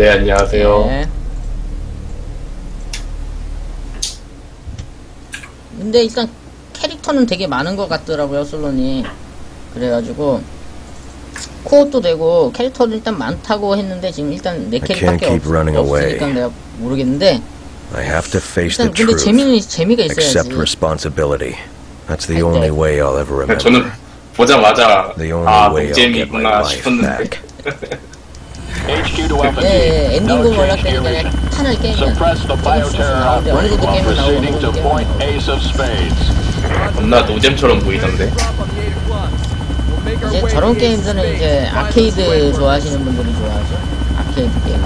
네, 안녕하세요. 네. 근데 일단 캐릭터는 되게 많은 것 같더라고요, 솔론이. 그래가지고 코어도 되고 캐릭터도 일단 많다고 했는데 지금 일단 네 캐릭밖에 없, away. 없으니까 내가 모르겠는데 I have to face the 일단 근데 truth. 재미는 재미가 Accept responsibility. That's the only way I'll ever remember. 저는 보자마자 아 life 싶었는데 back. HQ to Alpha 예. 엔딩곡 No change 연락되니까 here. 그냥 탄을 깨면 나오는데 어느 정도 게임은 나오고. 겁나 노잼처럼 보이던데. 이제 저런 게임들은 이제 아케이드 좋아하시는 분들이 좋아하죠. 아케이드 게임.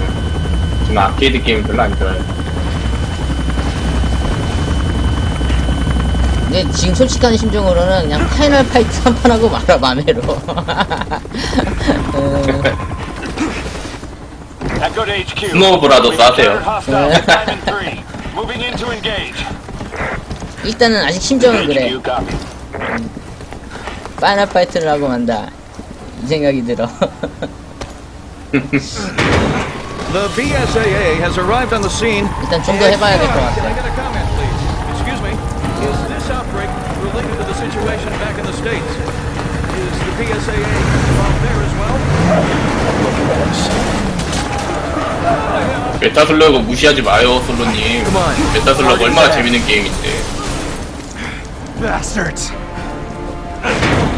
저는 아케이드 게임 별로 안 좋아해요. 근데 지금 솔직한 심정으로는 그냥 파이널 파이트 한 판 하고 말아 마매로. 음, Echo to HQ. 스노우 브라더 We've 싸세요. declared hostiles time in three. Moving in to engage. 일단은 아직 심정은 그래. HQ copy. 파이널 파이트를 하고 만다. 이 생각이 들어. The VSAA has arrived on the scene. 일단 좀 더 해봐야 될 것 Can I 같아. get a comment, please? Excuse me. Is this outbreak related to the situation back in the States? Is the VSAA involved there as well? 메타 슬러그 무시하지 마요, 솔로님. 메타 슬러그 얼마나 재밌는 게임인데. Bastards!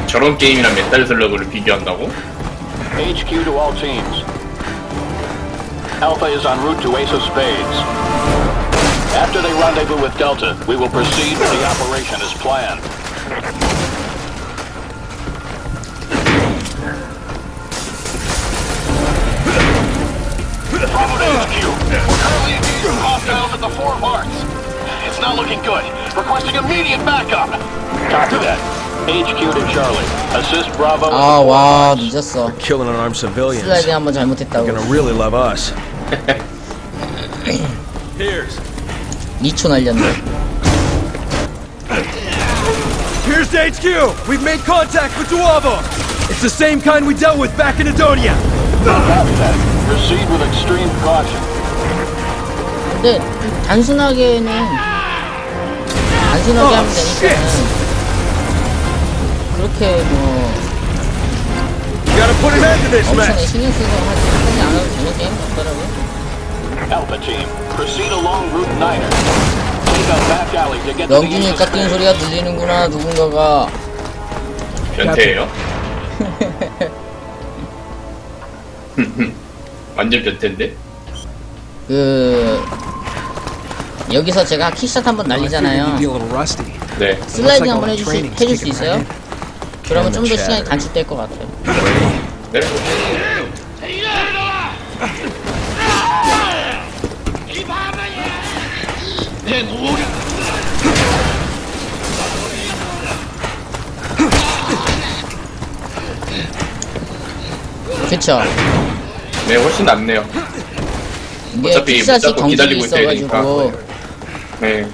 저런 게임이랑 메탈 슬러그를 비교한다고? HQ to all teams. Alpha is en route to Ace of Spades. After they rendezvous with Delta, we will proceed with the operation as planned. Bravo to HQ. We're currently engaging hostiles at the four marks. It's not looking good. Requesting immediate backup. Copy that. HQ to Charlie. Assist Bravo. 아, 와, 늦었어. Killing unarmed civilians. 슬라이딩 한번 잘못했다고. They're gonna really love us. Here's. 2초 날렸네. Here's the HQ! We've made contact with Duavo! It's the same kind we dealt with back in Adonia! Copy that. Proceed with extreme caution. 근데 단순하게는 단순하게 하면 되니까 그렇게 뭐 엄청나게 신경 쓰고 하지 하지 않아도 되는 게임 같더라고요. Alpha team, proceed along Route 9er. Take a back alley to get to the 영준이 Ace of 깎이는 Spades. 소리가 들리는구나 누군가가 변태예요? 완전 변태인데? 그 여기서 제가 킥샷 한번 날리잖아요. 네. 슬라이딩 한번 해주시, 해줄 수 있어요? 그러면 좀 더 시간이 단축될 것 같아요. 네. 그쵸? 네, 훨씬 낫네요. 이게 어차피 못 잡고 경직이 기다리고 있어야 있어가지고 네.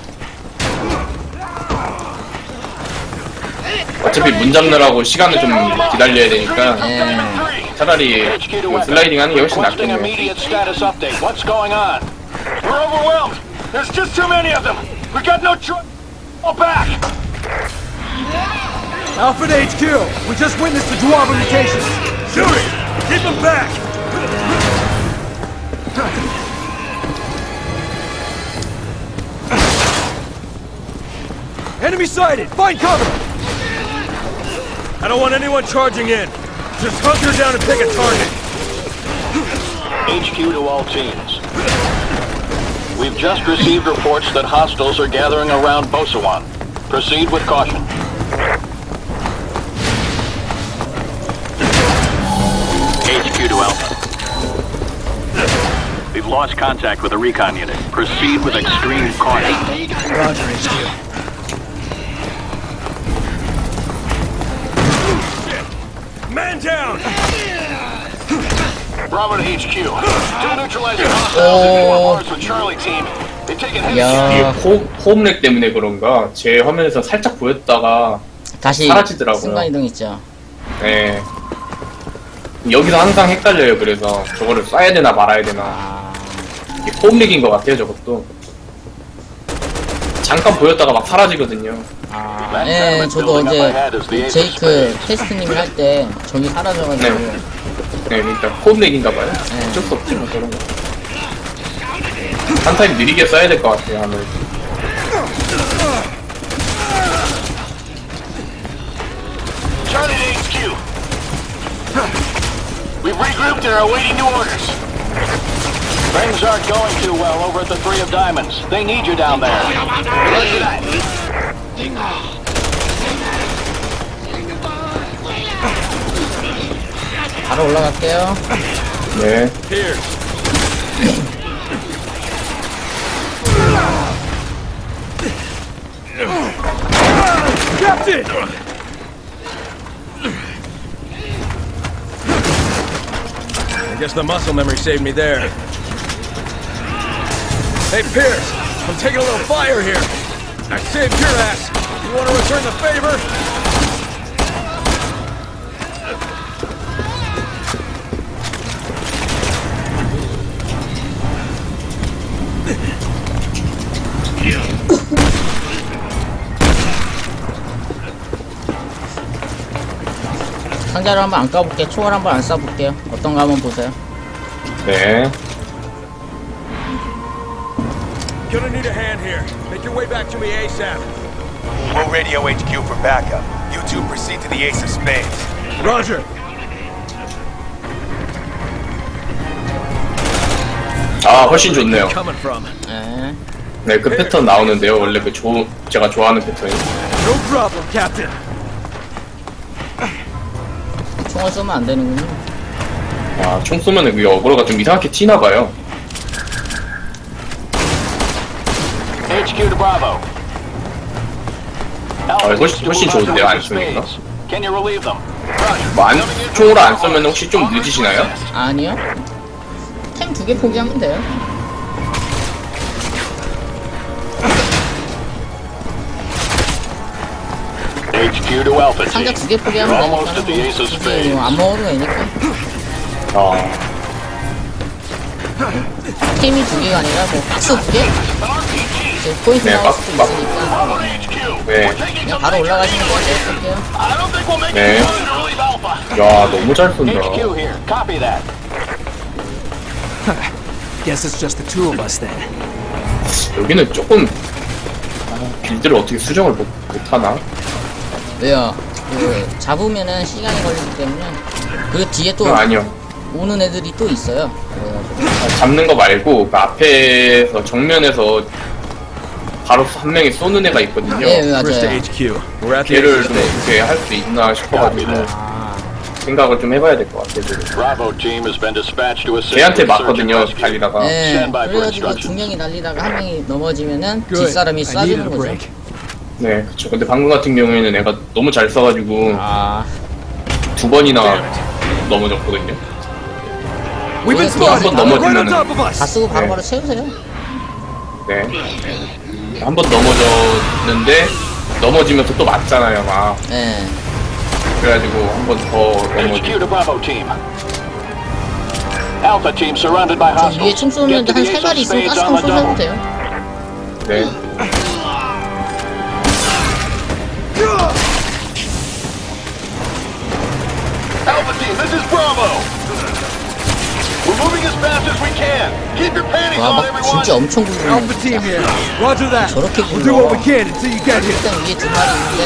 어차피 문 잡느라고 시간을 좀 기다려야 되니까 예. 차라리 뭐. 슬라이딩 하는 게 훨씬 Requesting 낫겠네요. immediate status update. What's going on? We're overwhelmed. There's just too many of them. We got no choice. Fall back. Alpha to HQ! We just witnessed the Duavo mutation! Shoot it! Keep them back! Enemy sighted! Find cover! I don't want anyone charging in. Just hunker down and pick a target. HQ to all teams. We've just received reports that hostiles are gathering around Bosawan. Proceed with caution. Lost contact with the recon unit. Proceed with extreme caution. Man down! Bravo to HQ. Still neutralizing hostiles with Charlie team. They've taken heavy 야. 호, 호흡렉 때문에 그런가 제 화면에서 살짝 보였다가 다시 사라지더라고요. 순간이동 있죠. 네. 여기서 항상 헷갈려요. 그래서 저거를 쏴야 되나 말아야 되나. 아, 이게 폼릭인 것 같아요. 저것도. 잠깐 보였다가 막 사라지거든요. 아, 예, 저도 어제 그 제이크 테스트님이 할때 저기 사라져가지고 네. 네, 그러니까 폼렉인가 봐요. 네. 어쩔 수 없지 뭐 저런 거. 한 타임 느리게 써야 될 것 같아요. 아무래도. Charlie to HQ. We've regrouped and are awaiting new orders. Things aren't going too well over at the Three of Diamonds. They need you down there. Roger that. 바로 올라갈게요. 네. I guess the muscle memory saved me there. Hey, Pierce, I'm taking a little fire here. I saved your ass. You want to return the favor? 상자를 한번 안 까볼게요. 총을 한번 안 쏴볼게요. 어떤가 한번 보세요. 네. Gonna need a hand here. Make your way back to me ASAP. We'll radio HQ for backup. You two proceed to the Ace of Spades. Roger. 아, 훨씬 좋네요. Coming from. 예. 네, 그 패턴 나오는데요. 원래 그 조, 제가 좋아하는 패턴이. No problem, Captain. 총을 쏘면 안 되는군요. 아, 총 쏘면 그게 어그로가 좀 이상하게 튀나봐요. HQ to Bravo. Alpha 훨씬- needs to 훨씬 to 좋은데요, 안 쏘는 거? Spades. Can you relieve them? Roger. 뭐 안, 총으로 안 쏘면 혹시 좀 늦으시나요? 아니요. 템 두 개 포기하면 돼요. HQ to Alpha 상자 team. 두개 포기하면 You're almost at the 되니까. Ace of 굳이 Spades. 뭐안 먹어도 되니까. 아, 템이 두 개가 아니라 뭐 박스 두 개? 이제 포인트 네, 나올 수도 박스. 있으니까. 네. 그냥 바로 올라가시는 거 we'll make 네. 야, 너무 잘 쏜다. HQ here. Copy that. Guess it's just the two of us then. 여기는 조금, 아, 빌드를 어떻게 수정을 못, 못하나? 왜요? 그 잡으면은 시간이 걸리기 때문에 그 뒤에 또 어, 아니요. 오는 애들이 또 있어요. 그래가지고 아, 잡는 거 말고, 그 앞에서, 정면에서, 바로 한 명이 쏘는 애가 있거든요. 예 맞아요. We're 걔를 좀. 어떻게 할 수 있나 싶어가지고, 아 생각을 좀 해봐야 될 것 같아요. 지금. Bravo team has been dispatched to assist 걔한테 with search and 맞거든요, rescue. 달리다가. 예. Stand by for 그래가지고 두 instructions. 명이 날리다가 한 명이 넘어지면은. 뒷사람이 쏴주는 거죠. 네, 그쵸. 근데 방금 같은 경우에는 애가 너무 잘 써가지고, 아 두 번이나 넘어졌거든요. We've been Well, spotted. 한번 Right on 넘어지면은- top of 다 us. 쓰고 바로바로 채우세요. 네. 한 번 넘어졌는데, 넘어지면서 또 맞잖아요, 막. 예. 그래가지고 한 번 더 넘어지. HQ to Bravo team. Alpha team surrounded by 저 위에 hostiles. 총 쏘는데 Get to 한 the 세 Ace of 마리 있으면 Spades 가스통 the 쏘셔도 double. 돼요. 네. On, 막. 진짜 엄청 that. 저렇게 We'll do what we 굴러. can until you get here. 일단 위에 두 마리 있는데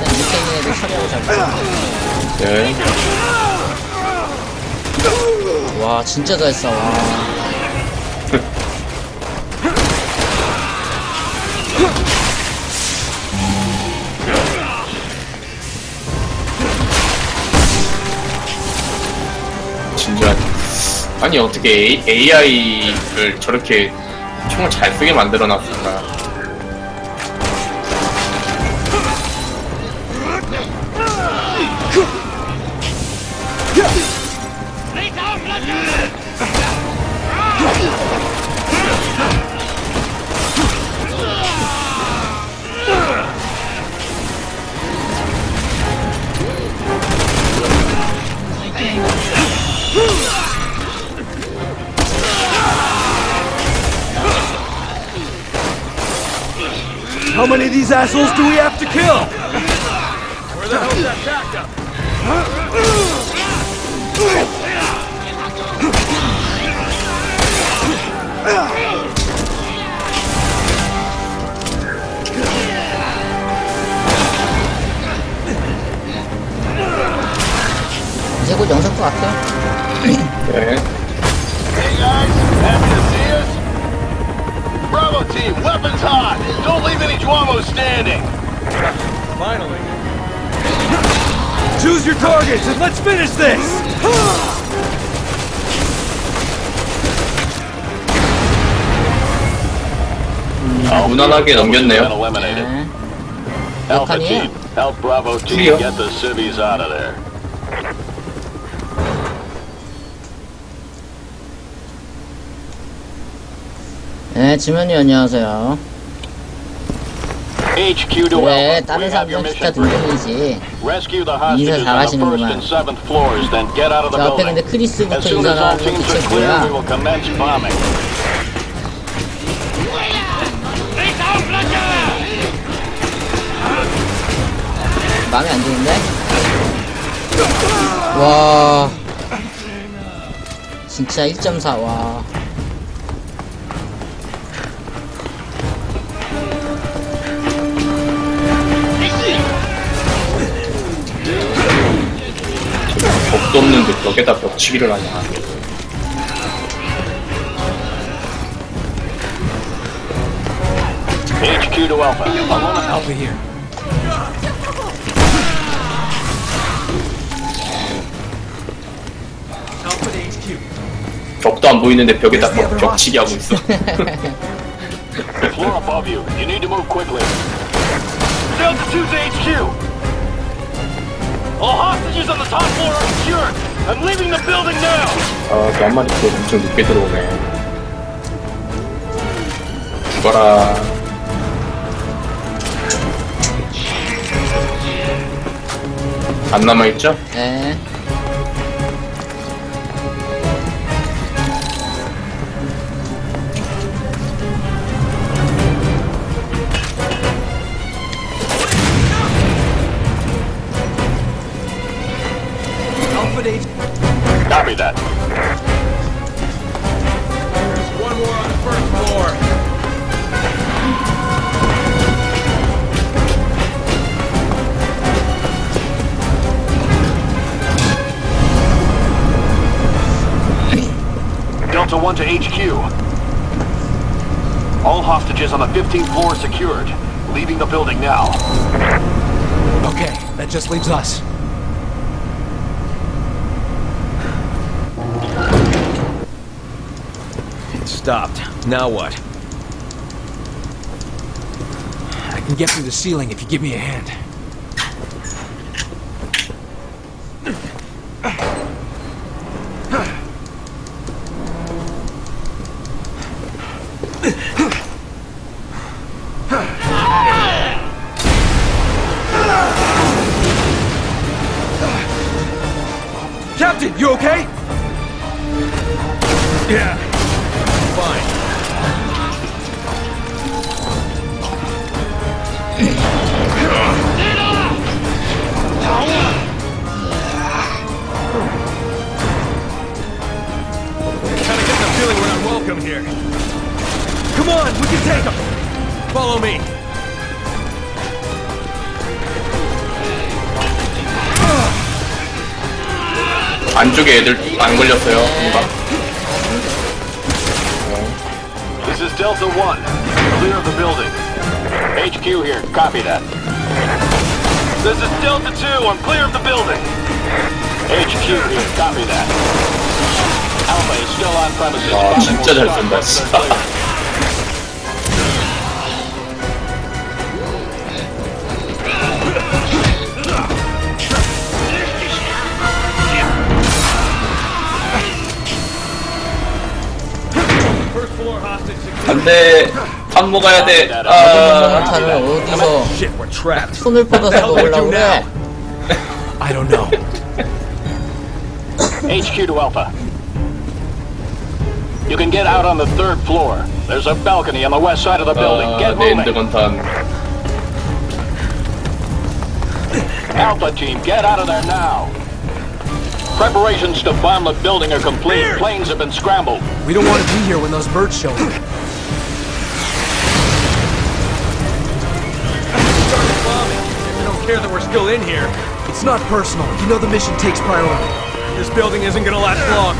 일단 밑에 있는 애들 처리하고 잡고. 네. 와 진짜 잘 쏴. 와. 아니, 어떻게 AI를 저렇게 총을 잘 쓰게 만들어 놨을까. many of these assholes do we have to kill? Where the hell's that backup? 이제 곧 영상 것 같아요. 네. Bravo team, weapons hot! Don't leave any Duamos standing! Finally. Choose your targets and let's finish this! 무난하게 넘겼네요. Been eliminated. 네. Alpha 칸이에요? team, help Bravo team Clear. get the civvies out of there. 네, 지면이 안녕하세요. 그래, 다른 hostages on the first 잘하시는구만. 저 앞에. 근데 크리스부터 거 teams 대체 뭐야? 마음에 안 드는데? 와. 진짜 1.4, 와. 없는데 벽에다 벽치기를 하냐. HQ to Alpha. Alone Alpha here. Alpha to HQ. 벽도 안 보이는데 벽에다 벽, 벽치기 하고 있어. floor above you. You need to move quickly. Delta 2 to HQ. All hostages on the top floor are secured. I'm leaving the building now. 아, 또한 마리 또 엄청 늦게 들어오네. 죽어라. 안 남아있죠? 네. HQ. All hostages on the 15th floor secured. Leaving the building now. Okay, that just leaves us. It stopped. Now what? I can get through the ceiling if you give me a hand. 안 걸렸어요. 뭔가. This is Delta 1. Clear of the building. HQ here. Copy that. This is Delta 2. I'm clear of the building. HQ here. Copy that. Alpha is still on premises. 아, 진짜 잘 쏜다, 안 돼. 밥 먹어야 돼. 아. 차를 어디서 Shit, we're trapped. 손을 뻗어서 What the hell do we 먹으려고 do 그래? now? I don't know. HQ to Alpha. You can get out on the third floor. There's a balcony on the west side of the building. 아, Get 내 moving. 엔드건탄 Alpha team, get out of there now. Preparations to bomb the building are complete. Planes have been scrambled. We don't want to be here when those birds show up. care that we're still in here. It's not personal. You know the mission takes priority. This building isn't gonna last long.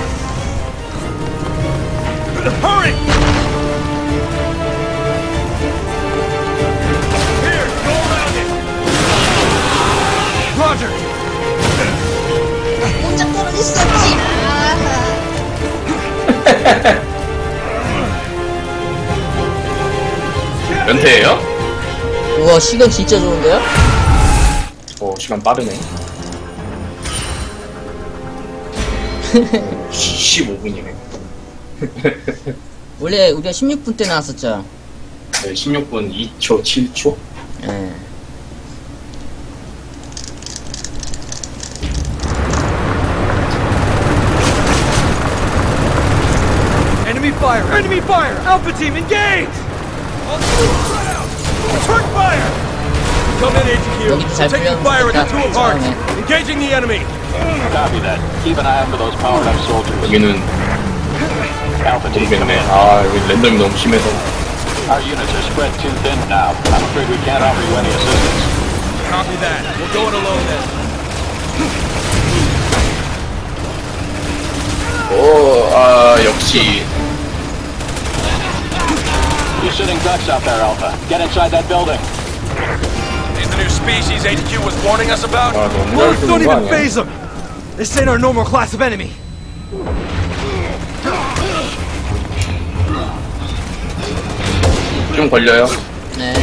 Hurry! Here, go around it! Roger! 혼자 떨어질 수 없지. 연태예요? 우와 시간 진짜 좋은데요? 오 시간 빠르네 15분이네 원래 우리가 16분 때 나왔었죠. 네, 16분 2초 7초 예. Enemy fire! Enemy fire! Alpha team, engage! Turn fire! Come in, HQ. 여기도 잘 Taking 풀렸는데 fire at the two 딱 apart. 처음에. Engaging the enemy. Copy that. Keep an eye out for those powered up soldiers. 여기는 Alpha team, come 모르겠네 in. 아 여기 랜덤이 너무 심해서 Our units are spread too thin now. I'm afraid we can't offer you any assistance. Copy that. We'll go it alone then. 오아 역시 You sitting ducks out there, Alpha. Get inside that building. Is the new species HQ was warning us about? 아 너무 잘 Bullets don't 쏘는 거 even 아니야 phase them! This ain't our normal class of enemy. 좀 걸려요 네.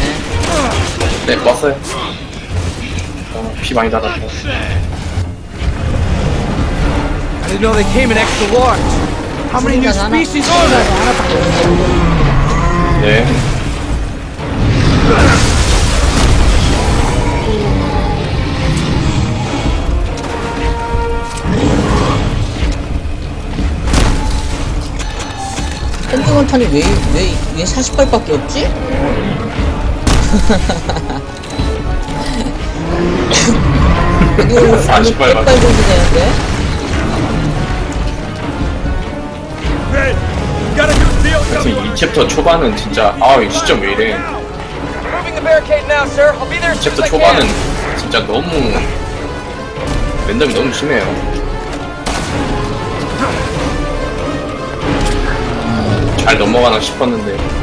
네 껐어요 어, 피 많이 달았다 I didn't know they came in extra large. How many new 그러니까 하나- species are there? 하나밖에 없는데. 네 핸드건탄이 왜, 왜, 왜 40발밖에 없지? 이거 40발 밖에 100발 정도 되는데? Use 그래서. 이 챕터 초반은 진짜 아 이거 시점 왜 이래 챕터 초반은. 진짜 너무 랜덤이 너무 심해요 잘 넘어가나 싶었는데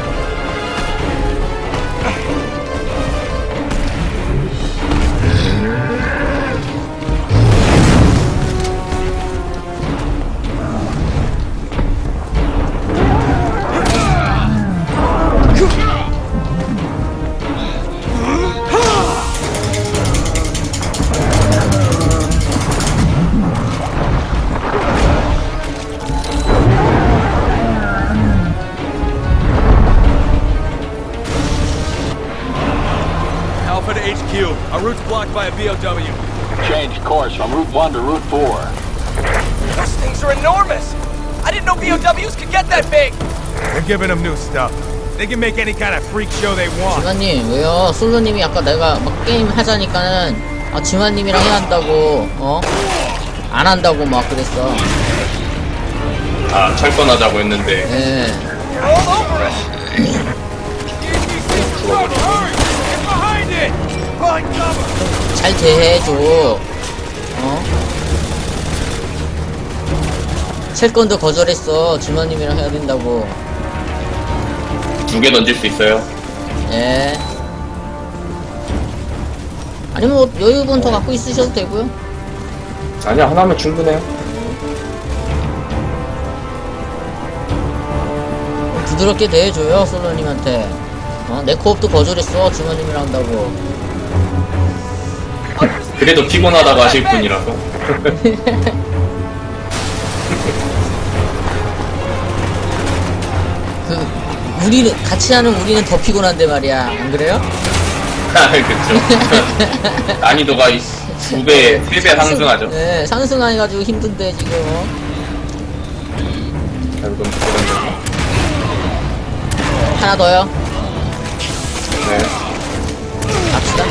giving them new stuff. They can make any kind of freak show they want. 지만님, 왜요? 솔로님이 아까 내가 막 게임 하자니까는, 아, 지만님이랑 해야 한다고, 어? 안 한다고 막 그랬어. 아 철권하자고 했는데 예. 잘 대해줘. 어? 첼건도 거절했어. 지만님이랑 해야 된다고. 두 개 던질 수 있어요 예. 아니면 뭐 여유분 더 갖고 있으셔도 되고요. 아니야 하나면 충분해요 부드럽게 대해줘요, 솔로님한테. 어? 내 코업도 거절했어. 지만님이랑 한다고. 그래도 피곤하다고 하실 분이라서 우리는, 같이 하는 우리는 더 피곤한데 말이야. 안 그래요? 그쵸 난이도가 있- 두 배, 세 배 상승하죠. 네, 상승해가지고 힘든데 지금. 그런 하나 더요. 거. 네. 갑시다.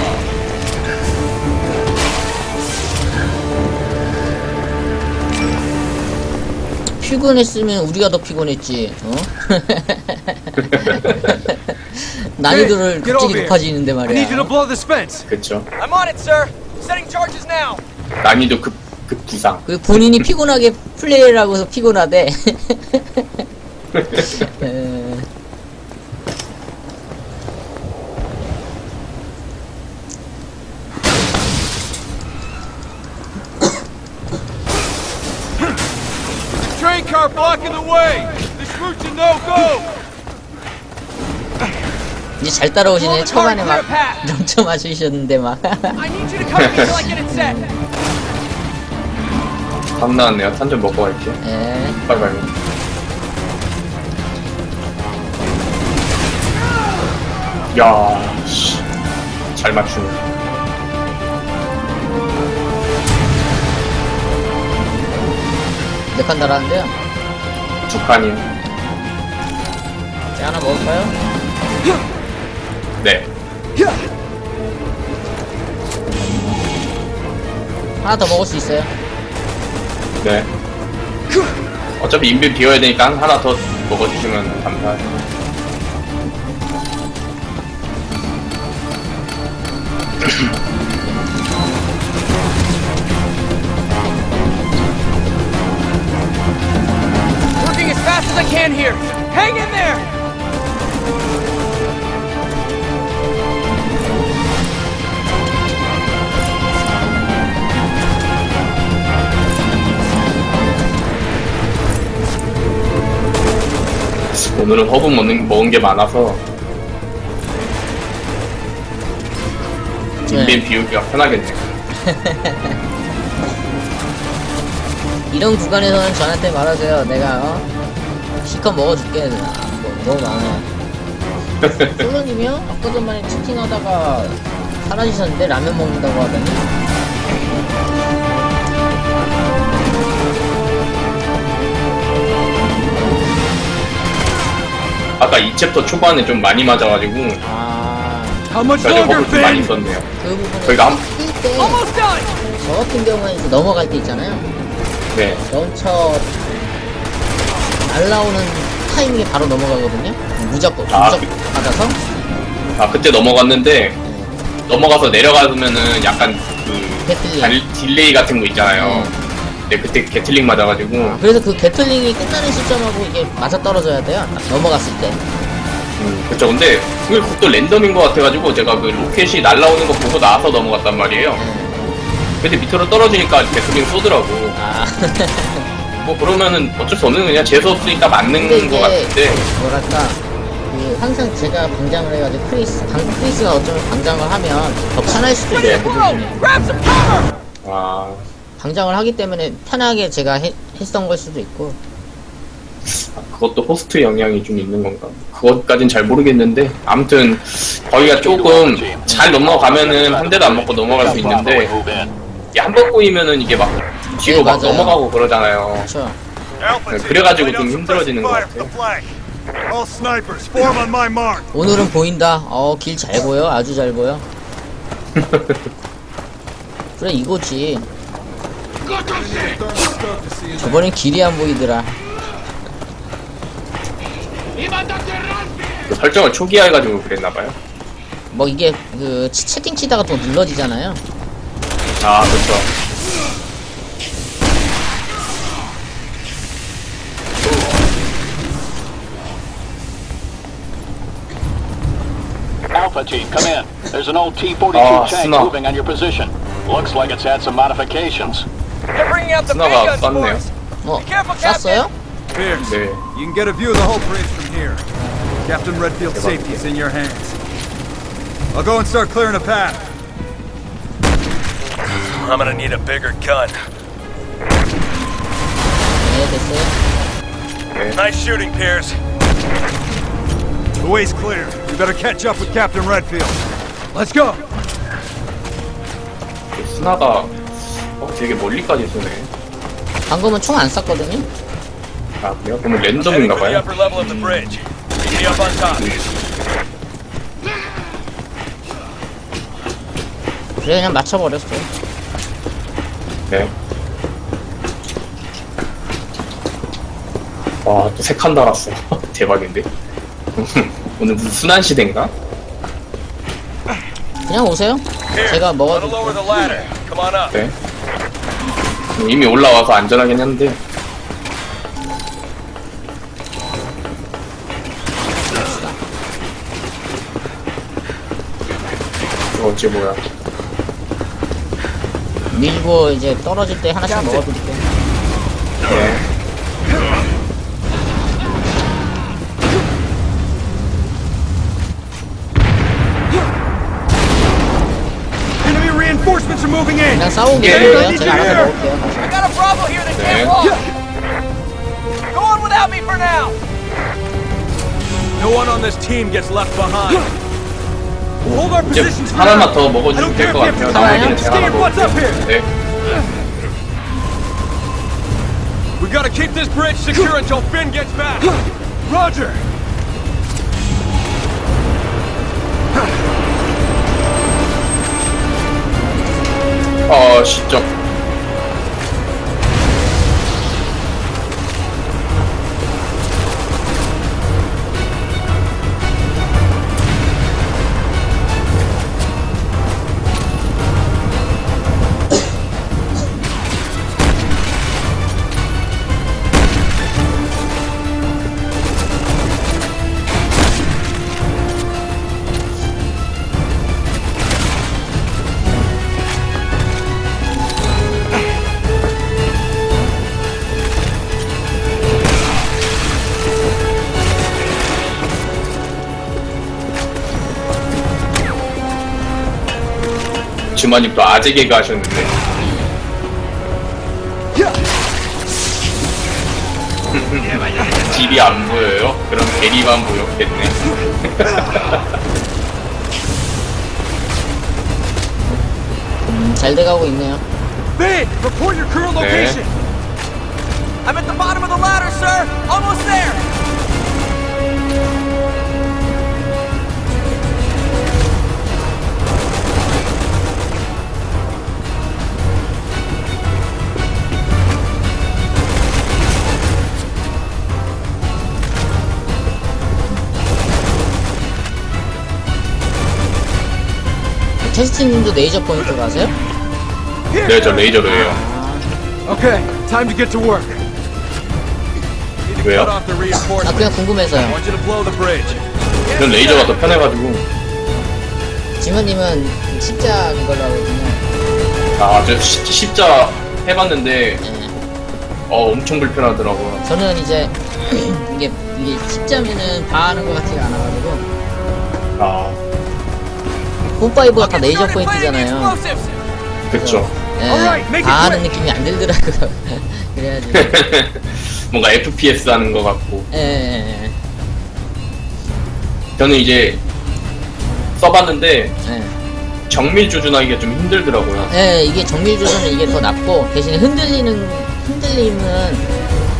피곤했으면 우리가 더 피곤했지. 어? 난이도를 here. 높아지는데 말이야. 그쵸. I'm on it, sir. Setting charges now. 난이도 급, 급 부상. 그 본인이 피곤하게 플레이라고 해서 피곤하대. 잘 따라오시네. 초반에 막 넘쳐 맞으셨는데 막. 밥 나왔네요. 탄 좀 먹고 갈게요. 에, 빨리 빨리. 야, 씨. 잘 맞추네. 몇칸 달았는데요. 두 칸이요. 자, 하나 먹을까요? 네. 하나 더 먹을 수 있어요. 네. 어차피 인벤 비워야 되니까 하나 더 먹어주시면. Working 오늘은 허브 먹는, 먹은 게 많아서 인벤 네. 비우기가 편하겠네요. 이런 구간에서는 저한테 말하세요. 내가 어? 실컷 먹어줄게. 아, 뭐, 너무 많아요. 솔로님이요? 아까 전에 채팅하다가 사라지셨는데 라면 먹는다고 하더니 아까 2챕터 초반에 좀 많이 맞아가지고 아, 그래서 좀 많이? 있었네요. 그 부분에 저희가 한- 뛸때. 저 같은 경우는 이제 넘어갈 때 있잖아요. 네. launcher 날라오는 타이밍에 바로 넘어가거든요. 무조건 아, 무조건 받아서 아 그때 넘어갔는데 넘어가서 내려가면은 약간 그. 달- delay 같은 거 있잖아요. 네. 네 그때 gatling 맞아가지고 그래서 그 gatling이 끝나는 시점하고 이게 맞아 떨어져야 돼요. 딱 넘어갔을 때. 음, 그쵸 근데 그게 그것도 랜덤인 것 같아가지고 제가 그 로켓이 날라오는 거 보고 나서 넘어갔단 말이에요. 네. 근데 밑으로 떨어지니까 gatling 쏘더라고. 아. 뭐 그러면은 어쩔 수 없는 그냥 재수 없으니까 맞는 것 같은데 뭐랄까 그 항상 제가 방장을 해가지고 크리스 방 크리스가 어쩌면 방장을 하면 더 편할 수도 있어요. 아 방장을 하기 때문에 편하게 제가 해- 했던 걸 수도 있고. 그것도 호스트 영향이 좀 있는 건가? 그것까진 잘 모르겠는데 아무튼 거기가 조금 잘 넘어가면은 한 대도 안 먹고 넘어갈 수 있는데 한 번 꼬이면은 이게 막 뒤로 네, 막 맞아요. 넘어가고 그러잖아요. 그렇죠. 네, 그래가지고 좀 힘들어지는 것 mark. 오늘은 보인다. 어, 길 잘 보여. 아주 잘 보여. 그래, 이거지. 저번엔 길이 안 보이더라. 그 설정을 초기화 해가지고 그랬나봐요. 뭐 이게 그 치- 채팅 치다가 또 눌러지잖아요. 아 그렇죠. Alpha team, come in. There's an old T-42 Ah, tank snuff. moving on your position. Looks like it's had some modifications. They're bringing out the big 스나가 guns, 쐈네요. boys. 어, careful, Captain. 쐈어요? Pierce, 네. you can get a view of the whole bridge from here. Captain Redfield's safety is in your hands. I'll go and start clearing a path. I'm gonna need a bigger gun. 네, 됐어요. Nice shooting, Pierce. The way's clear. We better catch up with Captain Redfield. Let's go. 스나가 어, 되게 멀리까지 쏘네. 방금은 총 안 쐈거든요? 아, 그래요? 그러면 Heading 랜덤인가 for the 봐요. upper level of the bridge. Meet me up on top. 그래 그냥 맞춰버렸어 네. 와, 또 세 칸 달았어. 대박인데? 오늘 무슨 순환 시대인가? 그냥 오세요 제가 먹어도. 네. 이미 올라와서 안전하긴 한데. 이거 어째 뭐야? 밀고 이제 떨어질 때 하나씩 먹어드릴게요 네. are moving in. 그냥 싸우고 예, 계세요 예, 제가 알아서 예. 먹을게요 I got a Bravo here that Yeah. can't walk. Go on without me for now. No one on this team gets left behind. Hold our 이제 positions for 하나만 now. 더 I 먹어주면 don't 될 care 것 if you have 같아요. to die. 나머지는 제가 Stay 하나 and what's up here? 먹을게요. 네. We gotta keep this bridge secure until Finn gets back. Roger. 아, 진짜. 주마님 또 아재 개그 하셨는데. 집이 안 보여요? 그럼 대리만 보였겠네. 음, 잘 돼가고 있네요 Finn, report your current 네. location. I'm at the bottom of the ladder, sir. Almost there. 테스트님도 레이저 포인트 가세요? 네, 저 레이저로 해요. Okay, time to get to work. Need to 왜요? cut off the 아. 그냥 I 궁금해서요 want you to blow the bridge. 전 레이저가 더 편해가지고. 지모님은 십자 그걸로 하거든요 아, 저 시- 십자 해봤는데, 예. 어, 엄청 불편하더라고요. 저는 이제 이게 이게 십자면은 다 하는 것 같지가 않아가지고 아, 홈파이브가 다 레이저 포인트잖아요. 그쵸. 예, 다 하는. 느낌이 안 들더라고요 그래야지 뭔가 FPS 하는 것 같고. 예, 예, 예. 저는 이제 써봤는데, 예. 정밀 조준하기가 좀 힘들더라고요. 예, 이게 정밀 조선은 이게 더 낫고 대신에 흔들리는 흔들림은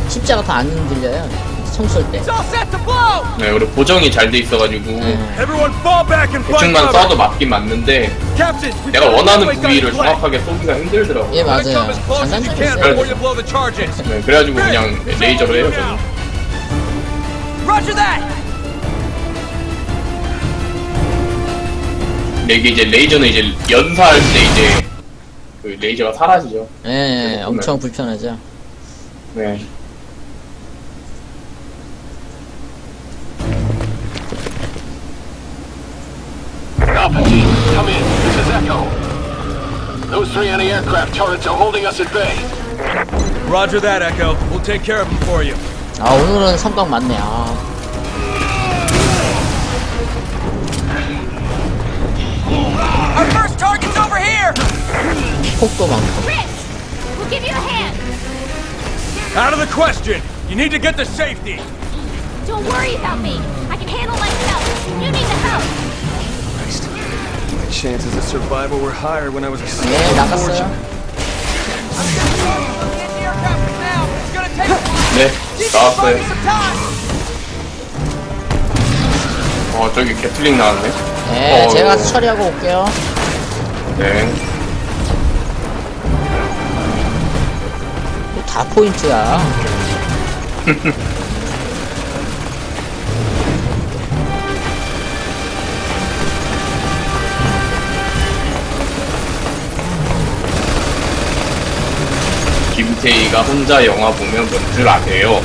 십자가 더 안 흔들려요. 총 쏠 때. 네, 그리고 보정이 잘 돼 있어가지고, 예. 대충만. 쏴도 맞긴 맞는데, 내가 원하는 부위를. 정확하게 쏘기가 힘들더라고요. 예, 맞아요. 있어요. charges. 네, 그래가지고 그냥 레이저로 해요, 저는. 근데 이게 이제 레이저는 이제 연사할 때 이제 그 레이저가 사라지죠. 예, 예, 엄청 불편하죠. 네. Echo. Those three anti-aircraft turrets are holding us at bay. Roger that, Echo. We'll take care of them for you. 아, 오늘은 성광 많네. 아, Our first target's over here. 폭도 많고. Chris, we'll give you a hand. Out of the question. You need to get to safety. Don't worry about me. I can handle myself. You need the help. Chances of survival were higher when I was a 네 나갔어요. 네, 나왔어요. 어, 저기 개틀링 나왔네. 네 어, 제가 가서 처리하고 올게요 네. 또다 포인트야 김태희가 혼자 영화 보면 뭔 줄 아세요?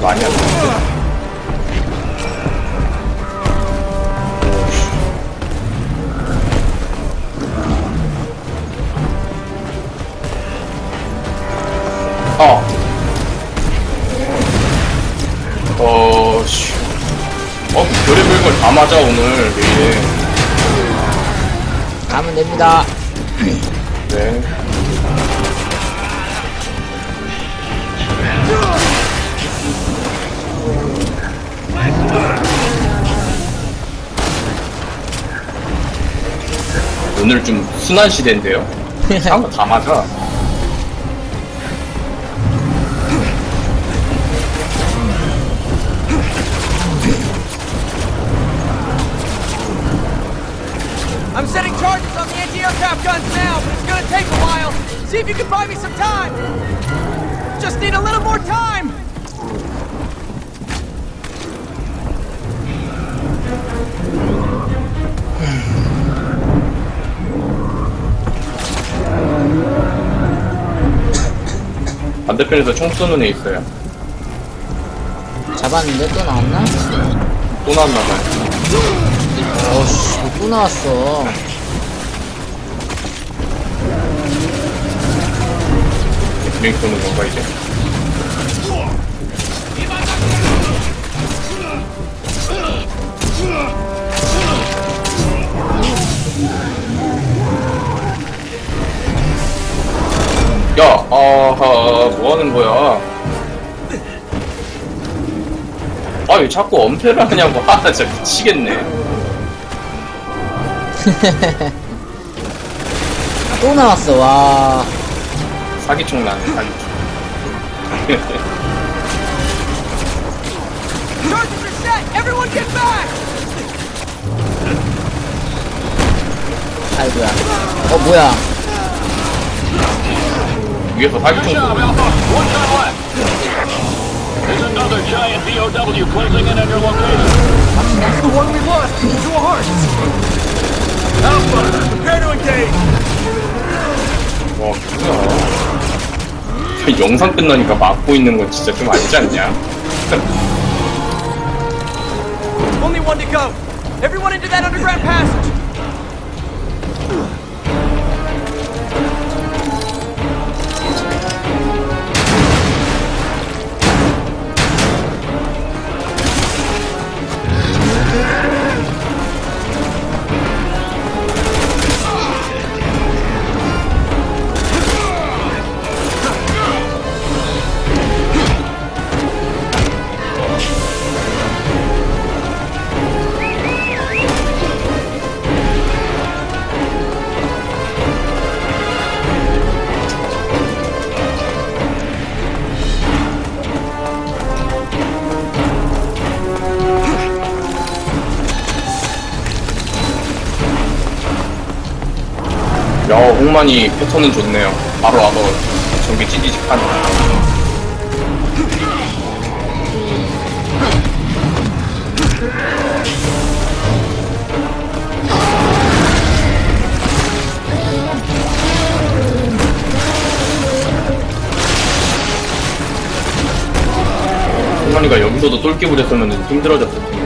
정말 순환 시대인데요. 상거 다 맞아. I'm setting charges on the anti-aircraft guns now, but it's gonna take a while. See if you can buy me some time. 반대편에서 총 쏘는 애 있어요. 잡았는데 또 나왔나? 또 나왔나봐요. 어씨 또 나왔어 드링 쏘는 건가, 이제? 야, 아하, 뭐 하는 거야? 아, 왜 자꾸 엄폐를 하냐고. 아, 나 진짜 미치겠네. 또 나왔어 와 사기총 나네, 사기총. 아이고야 어 뭐야 위에서 left. There's another giant BOW closing in on your location. The one we lost to a heart. Alpha, prepare to engage. 와, 뭐야. 영상 끝나니까 막고 있는 건 진짜 좀 아니지 않냐? Only one to go. Everyone into that underground passage. 용만이 패턴은 좋네요. 바로 와서 전기 찌지직 하니. 용만이가 여기서도 똘끼 부렸으면 힘들어졌을 텐데.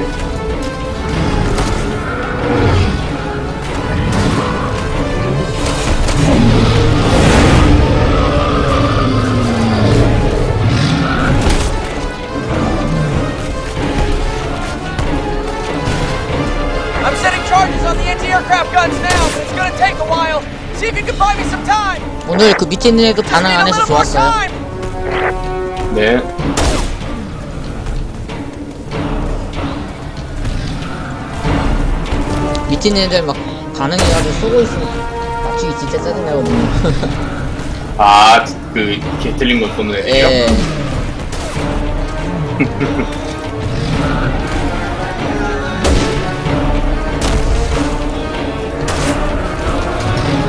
오늘 그 반응 need a 안 해서 little more 좋았어요. 네. 있는 애들 막 반응해가지고 쏘고 있으면 맞추기 진짜 짜증나거든요. 아, 그, 개틀린 거 쏘는 애들이요? 예.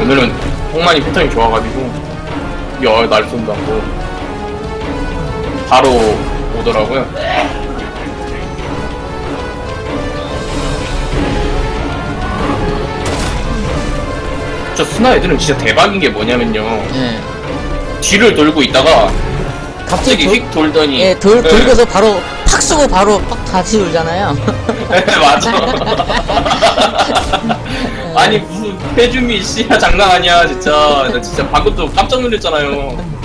오늘은 홍만이 패턴이 좋아가지고, 야, 날 쏜다고. 바로 오더라고요. 저 스나 애들은 진짜 대박인 게 뭐냐면요. 예. 뒤를 돌고 있다가 갑자기 갑자기 돌, 휙 돌더니 예, 돌, 네. 돌고서 바로 팍 쏘고 바로 팍 다시 돌잖아요. 네, 맞아 아니 무슨 해줌이 씨야 장난 아니야 진짜. 나 진짜 방금도 깜짝 놀랐잖아요.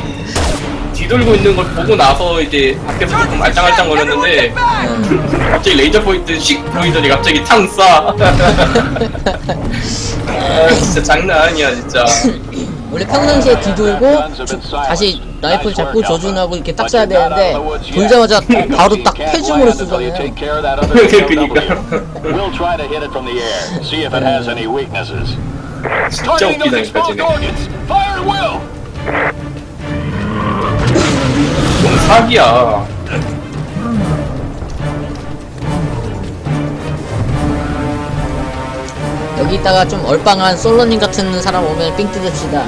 뒤돌고 있는 걸 보고 나서 이제 밖에서 조금 알짱알짱 거렸는데 갑자기 레이저 포인트 씩 보이더니 갑자기 탕 쏴. 아, 진짜 장난 아니야 진짜 원래 평상시에 뒤돌고 주- 다시 라이플 잡고 조준하고 이렇게 딱 쏴야 되는데 돌자마자 바로 딱 패줌으로 weaknesses. 진짜 웃기다 니까 쟤네 will. 너무 사기야. 여기 있다가 좀 얼빵한 솔로님 같은 사람 오면 삥 뜯읍시다.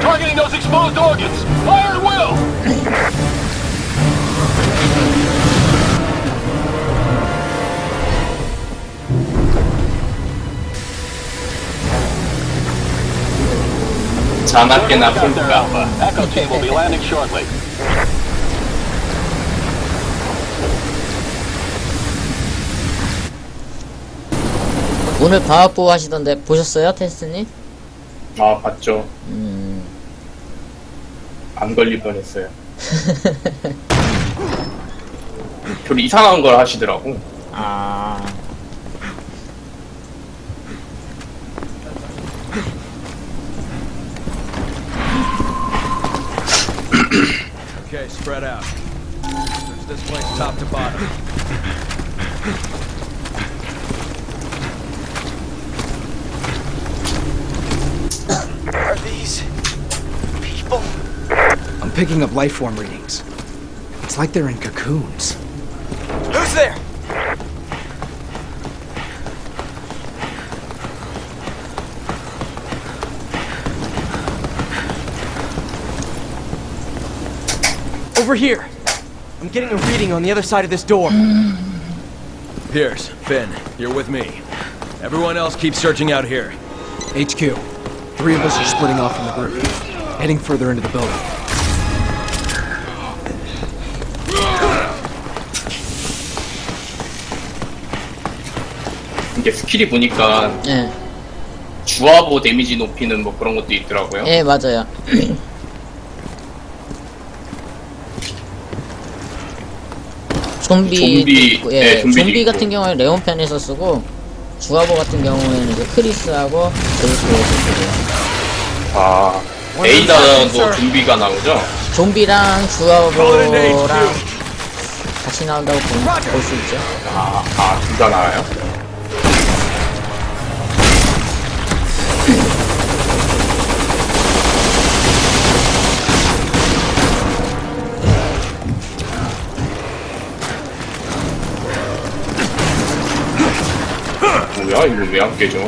Targeting those exposed organs. Fire at will. there, 폰가 Alpha. Echo team will be landing shortly. 오늘 방학부 하시던데 보셨어요, 테스트님? 아 봤죠 음, 안 걸릴 뻔했어요 별로 이상한 걸 하시더라고 아, Okay, spread out. Search this place top to bottom. Are these people? I'm picking up life form readings. It's like they're in cocoons. Who's there? Over here! I'm getting a reading on the other side of this door. Pierce, Finn, you're with me. Everyone else keep searching out here. HQ. Three of us are splitting off from the group, heading further into the building. 이게 스킬이 보니까 예, 주화보 데미지 높이는 뭐 그런 것도 있더라고요 예, 맞아요. 좀비, 좀비, 있고, 예, 네, 좀비 있고. 같은 경우에 레온 편에서 쓰고 주화보 같은 경우에는 이제 크리스하고 쓰고 아 에이다도 좀비가 나오죠? 좀비랑 주화보랑 같이 나온다고 볼 수 있죠. 아, 아, 둘다 나와요? 이거 왜 안 깨져?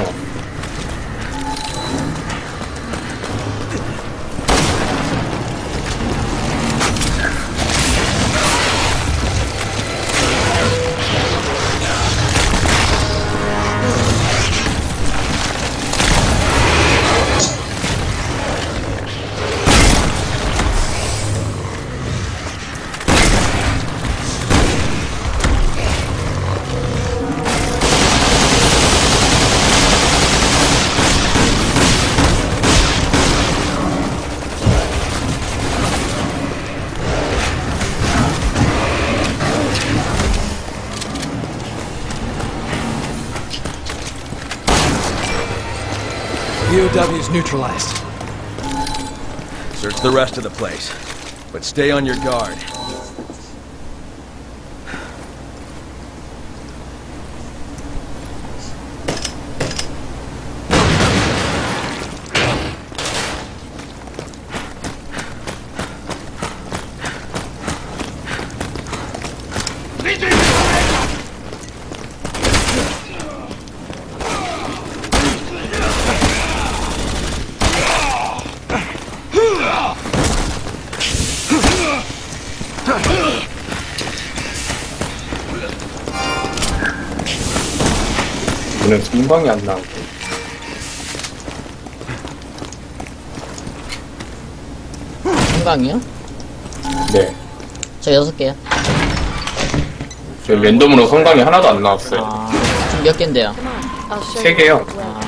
POW's neutralized. Search the rest of the place. But stay on your guard. 인방이 안 나오고. 한강이요? 네. 저 여섯 개요. 저 랜덤으로 성광이 하나도 안 나왔어요. 아, 지금 몇 개인데요? 세 개요. 아,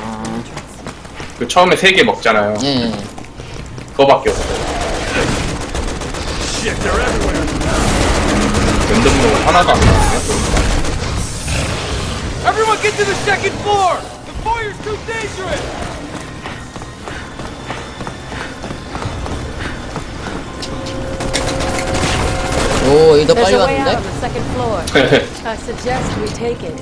그 처음에 세 개 먹잖아요. 예. 그거밖에 없어요. 랜덤으로 하나도 안 나왔네요. Everyone get to the second floor! The fire's too dangerous! 오, 이더 There's 빨리 a way out 왔는데? on the second floor. I suggest we take it.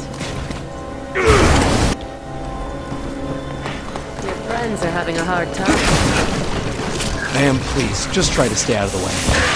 Your friends are having a hard time. Ma'am, please, just try to stay out of the way.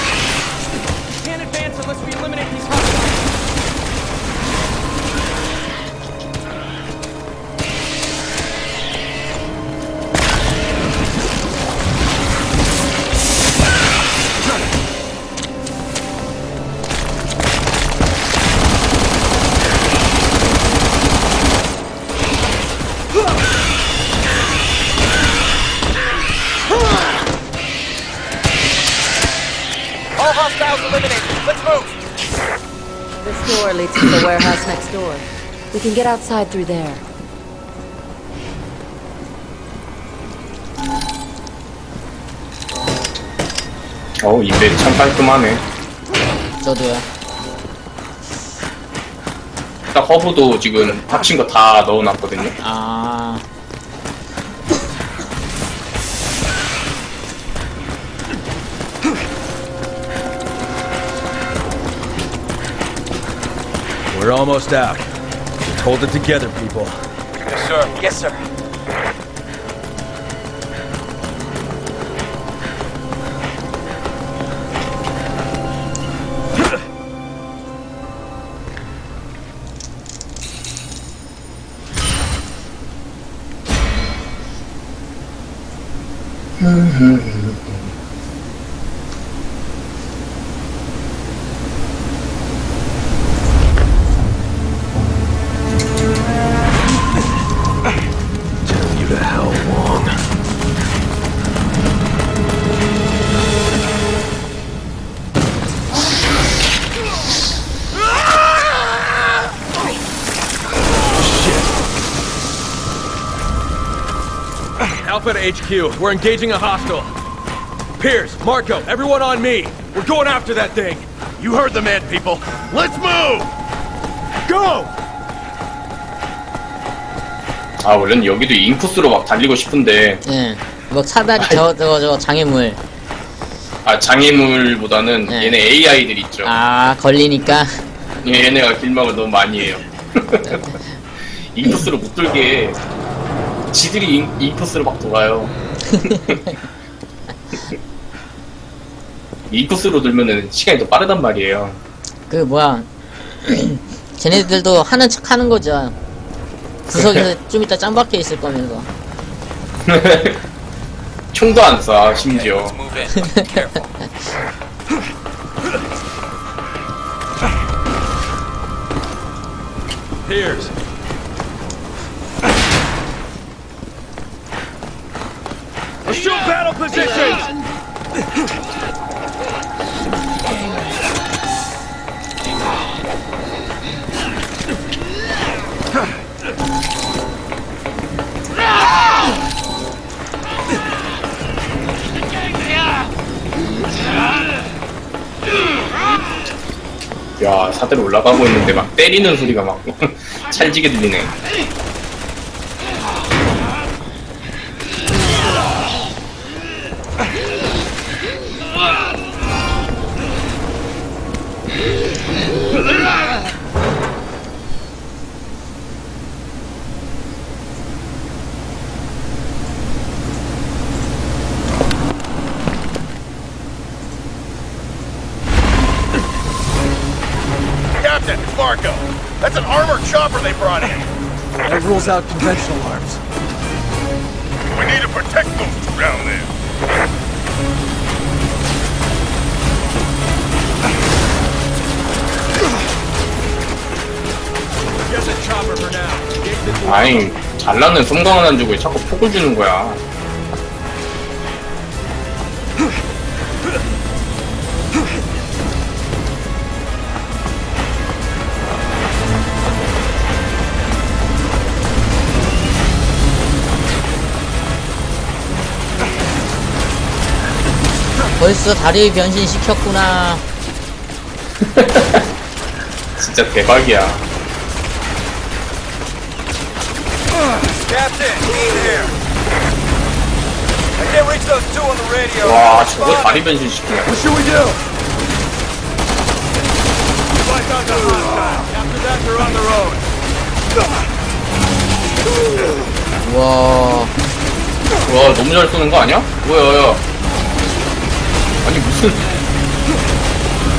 We can get outside through there. 어우, 인벤이 참 깔끔하네. 저도요. 딱 허브도 지금 합친 거 다 넣어놨거든요. 아, We're almost out. Hold it together, people. Yes, sir. Yes, sir. Alpha to HQ. We're engaging a hostile. Pierce, Marco, everyone on me. We're going after that thing. You heard the man, people. Let's move! Go! 아, 원래는 여기도 인코스로 막 달리고 싶은데, 예. 뭐 사다리 저, 저, 저, 장애물. 아, 장애물보다는 네. 얘네 AI들 있죠. 아, 걸리니까. 예, 얘네가 길막을 너무 많이 해요. 인코스로 못 돌게 지들이 인, 인코스로 막 돌아요. 인코스로 돌면은 시간이 더 빠르단 말이에요. 그, 뭐야. 쟤네들도 하는 척 하는 거죠. 구석에서 좀 이따 짱박혀 있을 거면서. 총도 안 쏴, 심지어. Assume battle positions! 야, 사들 올라가고 있는데 막 때리는 소리가 막 찰지게 들리네. Rules out conventional arms. We need to protect those two down there. 아니 잘나는 성광은 안 주고 왜 자꾸 폭을 주는 거야 벌써 다리 변신 시켰구나. 진짜 대박이야. 와 저거 다리 변신 own. 와, 와 너무 잘 쏘는 거 아니야? 뭐야 야 아니 무슨.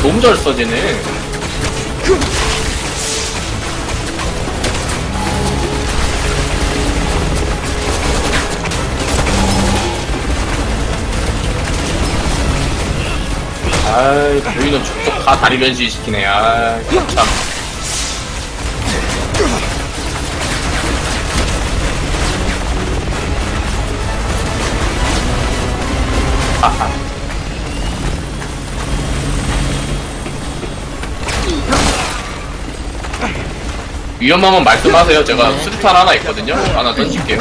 너무 잘 써, 쟤네. 아이 보이는 족족 다 다리 변신 시키네. 아이 참. 하하 위험하면 말씀하세요. 제가 수류탄 하나 있거든요. 하나 던질게요.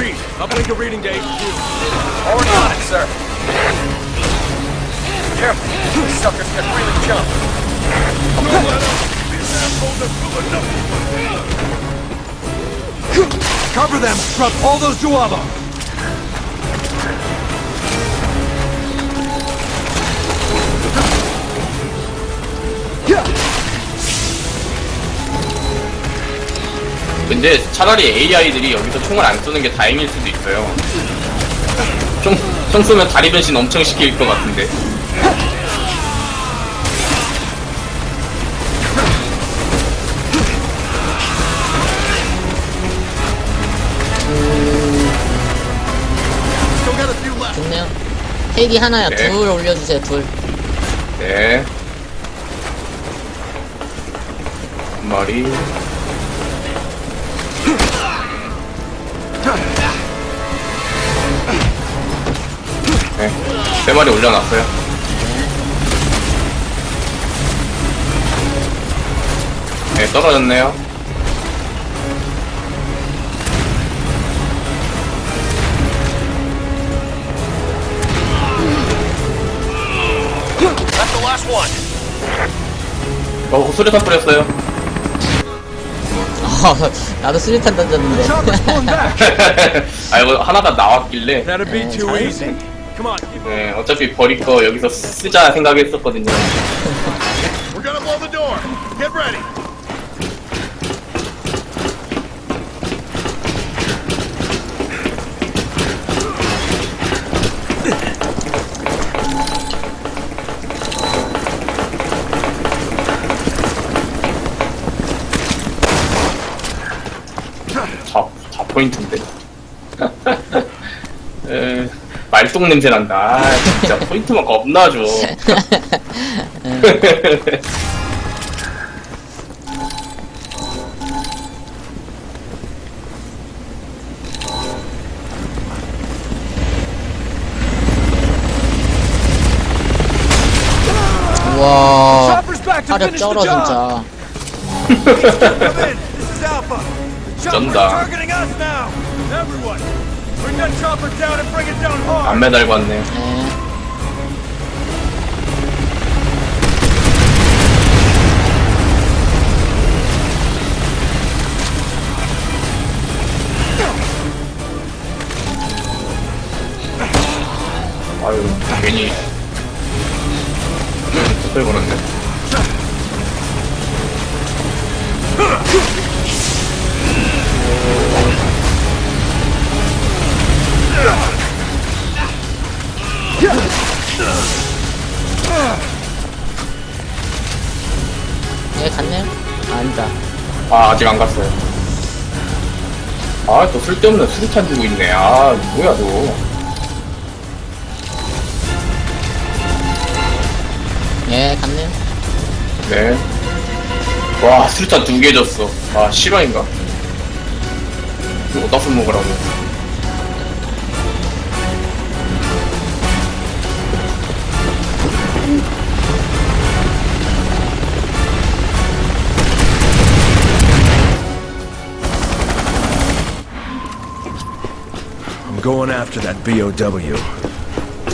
근데 차라리 AI들이 여기서 총을 안 쏘는 게 다행일 수도 있어요. 총, 총 쏘면 다리 변신 엄청 시킬 것 같은데. 좋네요. 헬기 하나야, 네. 둘 올려주세요, 둘. 네. 한 마리. 네. 세 마리 올려놨어요. 네, 떨어졌네요. That's the last one. 어, 수류탄 뿌렸어요. 어, 나도 수류탄 던졌는데. 아, 이거 하나가 나왔길래. 네, 네, 어차피 버릴 거 여기서 쓰자 생각했었거든요. We're gonna blow the door. Get ready. 자, 자 포인트인데. 에, 말똥 냄새 난다. 아, 진짜 포인트만 겁나 줘. 와, 화력 쩔어. 진짜. 쩐다. 안 매달고 왔네. 네. 아유, 괜히. 얘 갔네 아, 아직 안 갔어요 아 또 쓸데없는 수류탄 들고 있네 아 뭐야 너 예, 갔네요. 네. 와, 수류탄 두 개 줬어. 아, 실화인가? 이거 어디다 써먹으라고. Going after that BOW.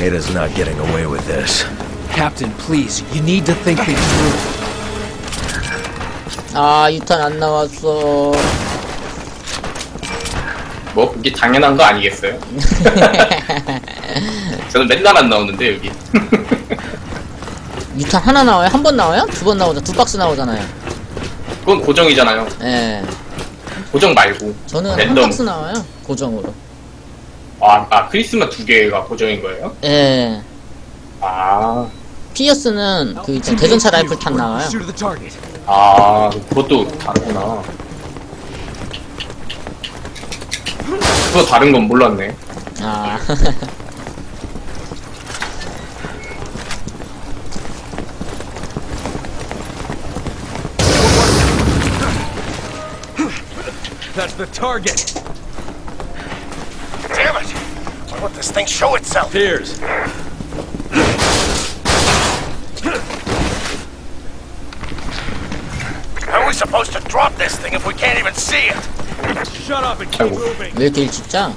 Ada's not getting away with this. Captain, please, you need to think things through. 아, 유탄 안 나왔어. 뭐, 그게 당연한 거 아니겠어요? 저는 맨날 안 나오는데, 여기. 유탄 하나 나와요? 한 번 나와요? 두 번 나오죠. 두 박스 나오잖아요. 그건 고정이잖아요. 예. 고정 말고. 저는 한 랜덤. 박스 나와요. 고정으로. 아, 아, 크리스마 두 개가 고정인 거예요? 예. 아, 피어스는 그 있잖아. 대전차 라이플 탄 나와요. 아, 그것도 다르구나. 그거 다른 건 몰랐네. 아. That's the target. Why won't this thing show itself? Piers. How are we supposed to drop this thing if we can't even see it? Shut up and keep moving. 왜 이렇게 일찍 자?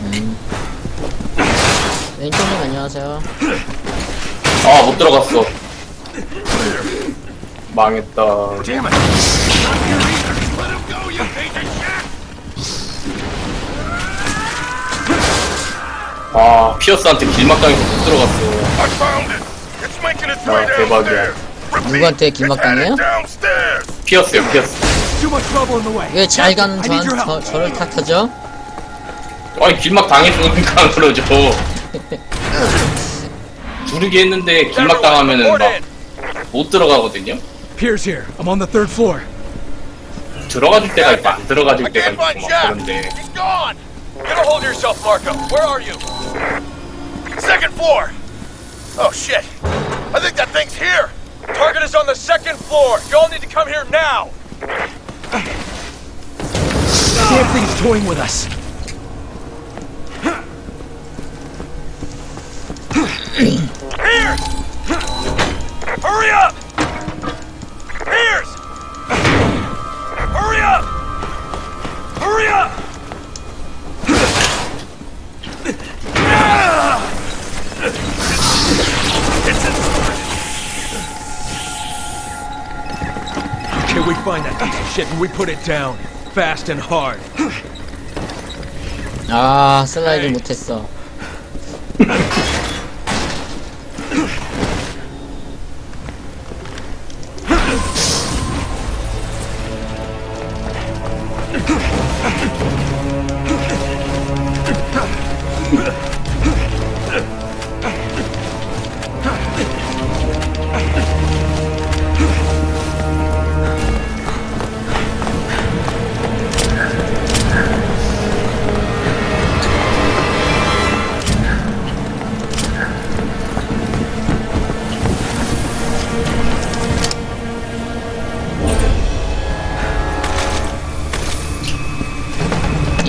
음. 왼쪽님 안녕하세요. 아, 못 들어갔어. 망했다. Damn it! 아, 피어스한테 길막당해서 못 들어갔어. I found it! It's making its way 아, 대박이야. downstairs! Repeat, 누구한테 it's 길막당해요? headed downstairs! 피어스요, 피어스. Too much trouble in the way. 왜 잘 가는 I need your 저한 help. 저, 저를 탓하죠? 아니, 길막 당했으니까 그러죠. 두르기 했는데 길막 당하면은 막 못 들어가거든요? Piers here. I'm on the third floor. 들어가줄 때가 있고 안 들어가줄 I 때가 can't 있고 find 막 Jack! 그런데. He's gone! Get a hold of yourself, Marco. Where are you? Second floor! Oh, shit. I think that thing's here! Target is on the second floor! You all need to come here now! Damn thing's toying with us. Pierce! Hurry up! Pierce! Hurry up! Hurry up! Okay, we find that piece of shit and we put it down. Fast and hard. 아 슬라이드 못했어.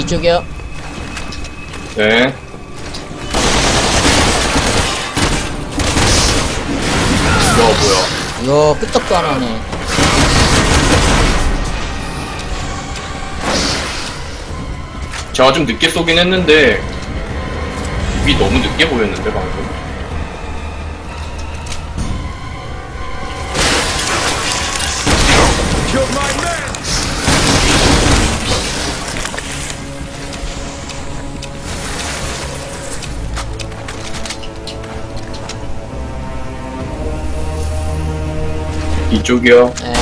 이쪽이요. 네. 뭐야, 뭐야. 이거 끄떡도 안 하네. 제가 좀 늦게 쏘긴 했는데, 위 너무 늦게 보였는데, 방금. 이쪽이요. 네.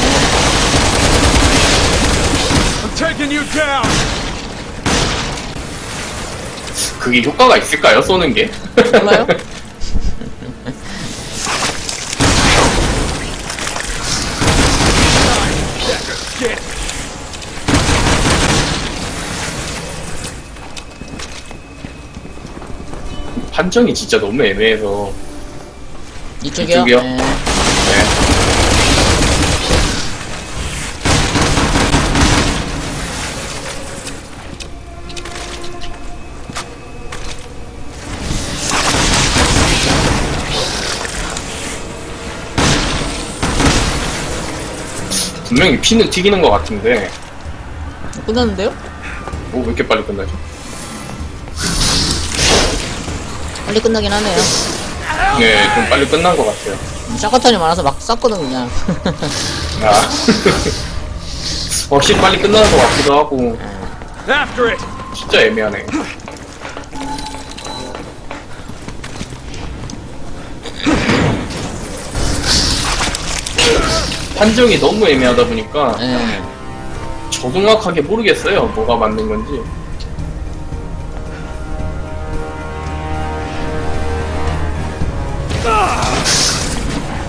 그게 효과가 있을까요? 쏘는 게? 판정이 진짜 너무 애매해서 이쪽이요? 이쪽이요? 네. 분명히 피는 튀기는 것 같은데 끝났는데요? 오, 왜 이렇게 빨리 끝나죠? 빨리 끝나긴 하네요. 네, 좀 빨리 끝난 것 같아요. 샷커탄이 많아서 막 쐈거든 그냥. 아. 확실히 빨리 끝나는 것 같기도 하고 After it! 진짜 애매하네. 판정이 너무 애매하다 보니까 예. 정확하게 모르겠어요. 뭐가 맞는 건지.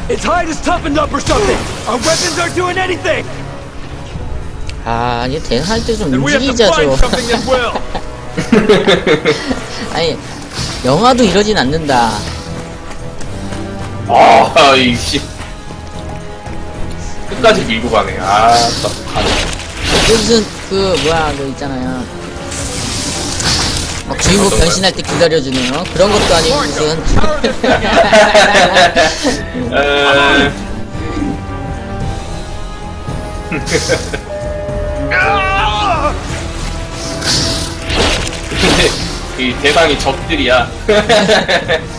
Its hide is toughened up or something! Our weapons aren't doing anything! 아 이게 대할 때좀 Then we have to 움직이자죠. find something that will! 아니 영화도 이러진 않는다. 아, 이씨. 끝까지 밀고 가네. 아, 딱 가네. 그 무슨 그 뭐야 그 있잖아요. 막 주인공 변신할 때 기다려주네요. 그런 것도 아니고 무슨. 에... 근데 이 대상이 적들이야.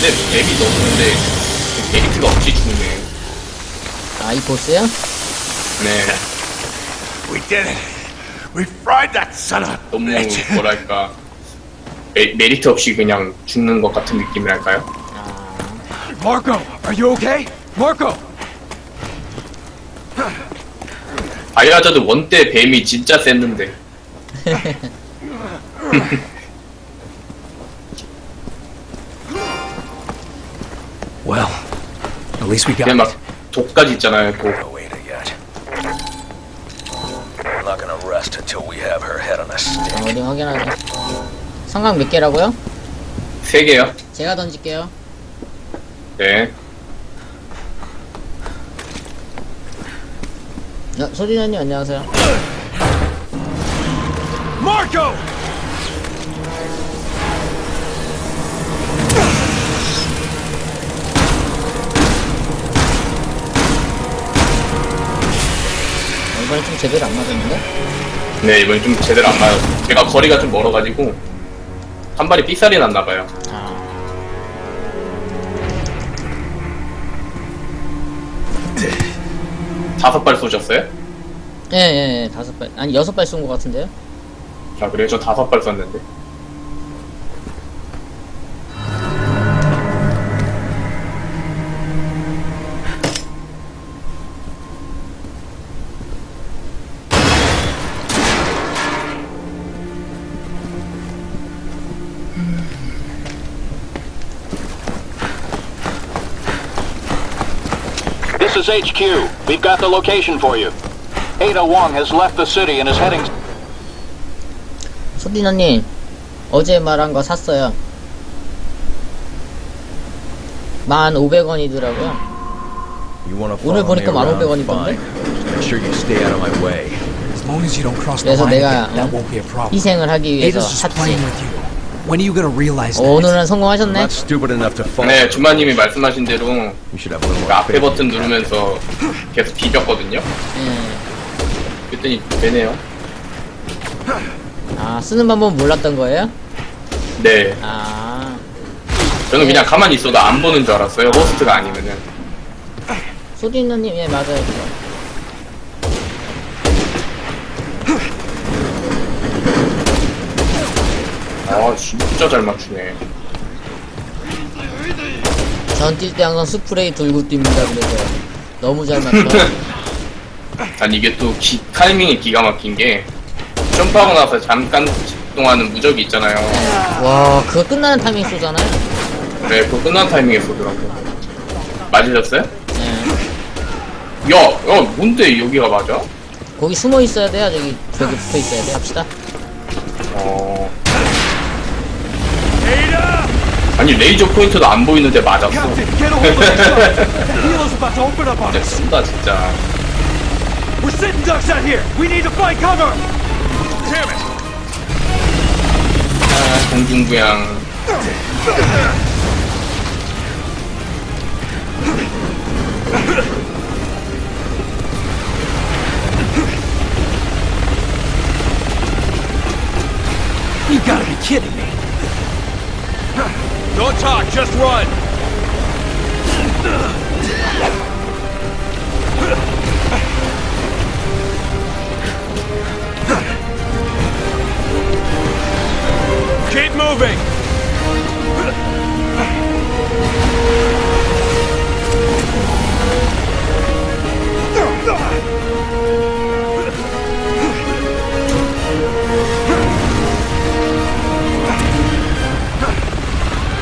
근데 맵이 너무 근데 메리트가 없이 죽네. 아이 보스요? 네, We did it! We fried that son of a 너무 bitch! 뭐랄까 메, 메리트 없이 그냥 죽는 것 같은 느낌이랄까요? Marco, are you okay? Marco! 바이아자드 원때 뱀이 진짜 셌는데 Well, at least we got 그냥 막 it. 독까지 있잖아요 독 No way to yet. We're not gonna rest until we have her head on a stick. 아, 어디 확인하자. 성강 몇 개라고요? 세 개요. 제가 던질게요. 네. 어, 소리나님 안녕하세요. Marco! 제대로 안 맞았는데? 네 이번엔 좀 제대로 안 맞아요. 제가 거리가 좀 멀어가지고 한 발이 삑살이 났나봐요. 아, 다섯 발 쏘셨어요? 예, 예, 예, 다섯 발. 아니, 여섯 발 쏜 것 같은데요? 아 그래요? 저 다섯 발 쐈는데. Is HQ. We've got the location for you. Ada Wong has left the city and is heading 소리나님, 어제 말한 거 샀어요. 만 오백 원이더라고요. You wanna 오늘 follow me 보니까 around? 15,000원이던데? Fine. Just make sure you stay out of my way. As long as you don't cross the 그래서 line, 내가 again, that 어, won't be a problem. 희생을 하기 위해서 샀지. Playing with you. When are you gonna realize 어, that? 오늘은 성공하셨네? not stupid enough to fall. 네 주마님이 말씀하신 대로 You should have a little 그 more 앞에. 버튼 누르면서 계속 비볐거든요. 예. 그랬더니 되네요. 아, 쓰는 방법 몰랐던 거예요? 네. 아, 저는 그냥 가만히 있어도 안 보는 줄 알았어요. 호스트가 아니면은. 소리나님, 예, 맞아요. 아 진짜 잘 맞추네. 전 뛸 때 항상 스프레이 들고 뜁니다, 그래서. 너무 잘 맞춰. 아니 이게 또 기- 타이밍이 기가 막힌 게 점프하고 나서 잠깐 동안은 무적이 있잖아요. 와, 그거 끝나는 타이밍 쏘잖아요? 네, 그 끝난 타이밍에 쏘더라고요. 맞으셨어요? 네. 야, 야, 뭔데 여기가 맞아? 거기 숨어 있어야 돼요. 저기 벽에 붙어 있어야 돼. 합시다. 어. 아니 레이저 포인트도 안 보이는데 맞았어. 진짜! 쓴다 진짜. We're sitting ducks out here! We need to find cover! Damn it! 아, 공중부양. You gotta be kidding me! Don't talk, just run! Keep moving!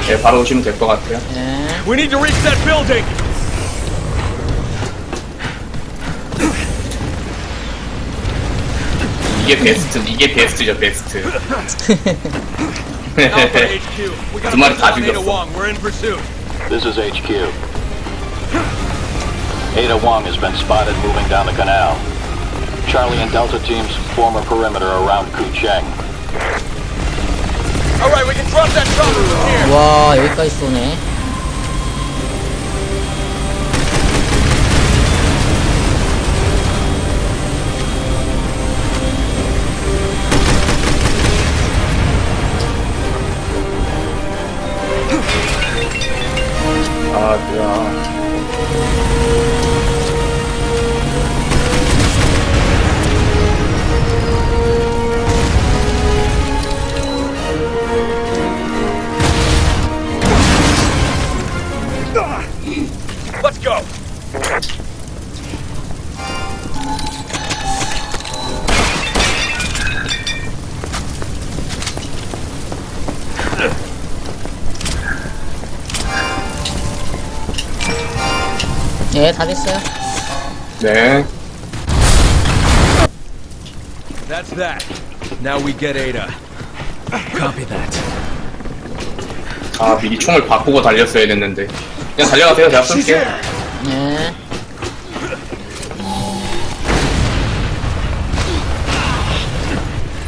네, 바로 오시면 될 것 같아요. 네. We need to reach that building! 이게 베스트, 이게 베스트죠 베스트. Alpha HQ, we got 두 마리 다 on Ada 죽였어. Wong. We're in pursuit. This is HQ. Ada Wong has been spotted moving down the canal. Charlie and Delta teams form a perimeter around Kucheng. 와 여기까지 쏘네. 아 뭐야. 네, 다 됐어요. 네. That's that. Now we get Ada. Copy that. 아 미리 총을 바꾸고 달렸어야 됐는데. 그냥 달려가세요. 제가 쏠게요. 네.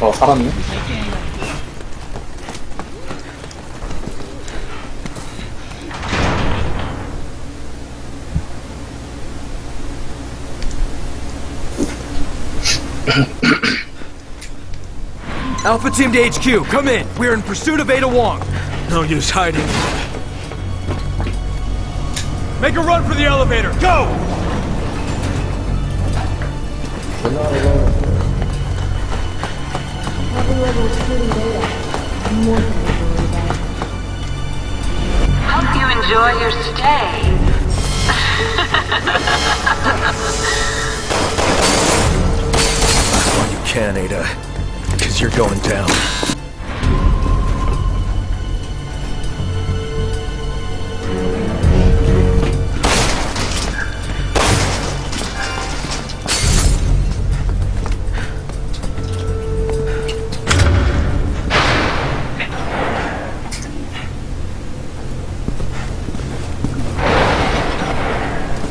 어 살았네. Alpha Team to HQ, come in. We're in pursuit of Ada Wong. No use hiding. Make a run for the elevator. Go! Hope you enjoy your stay. While you can, Ada. You're going down.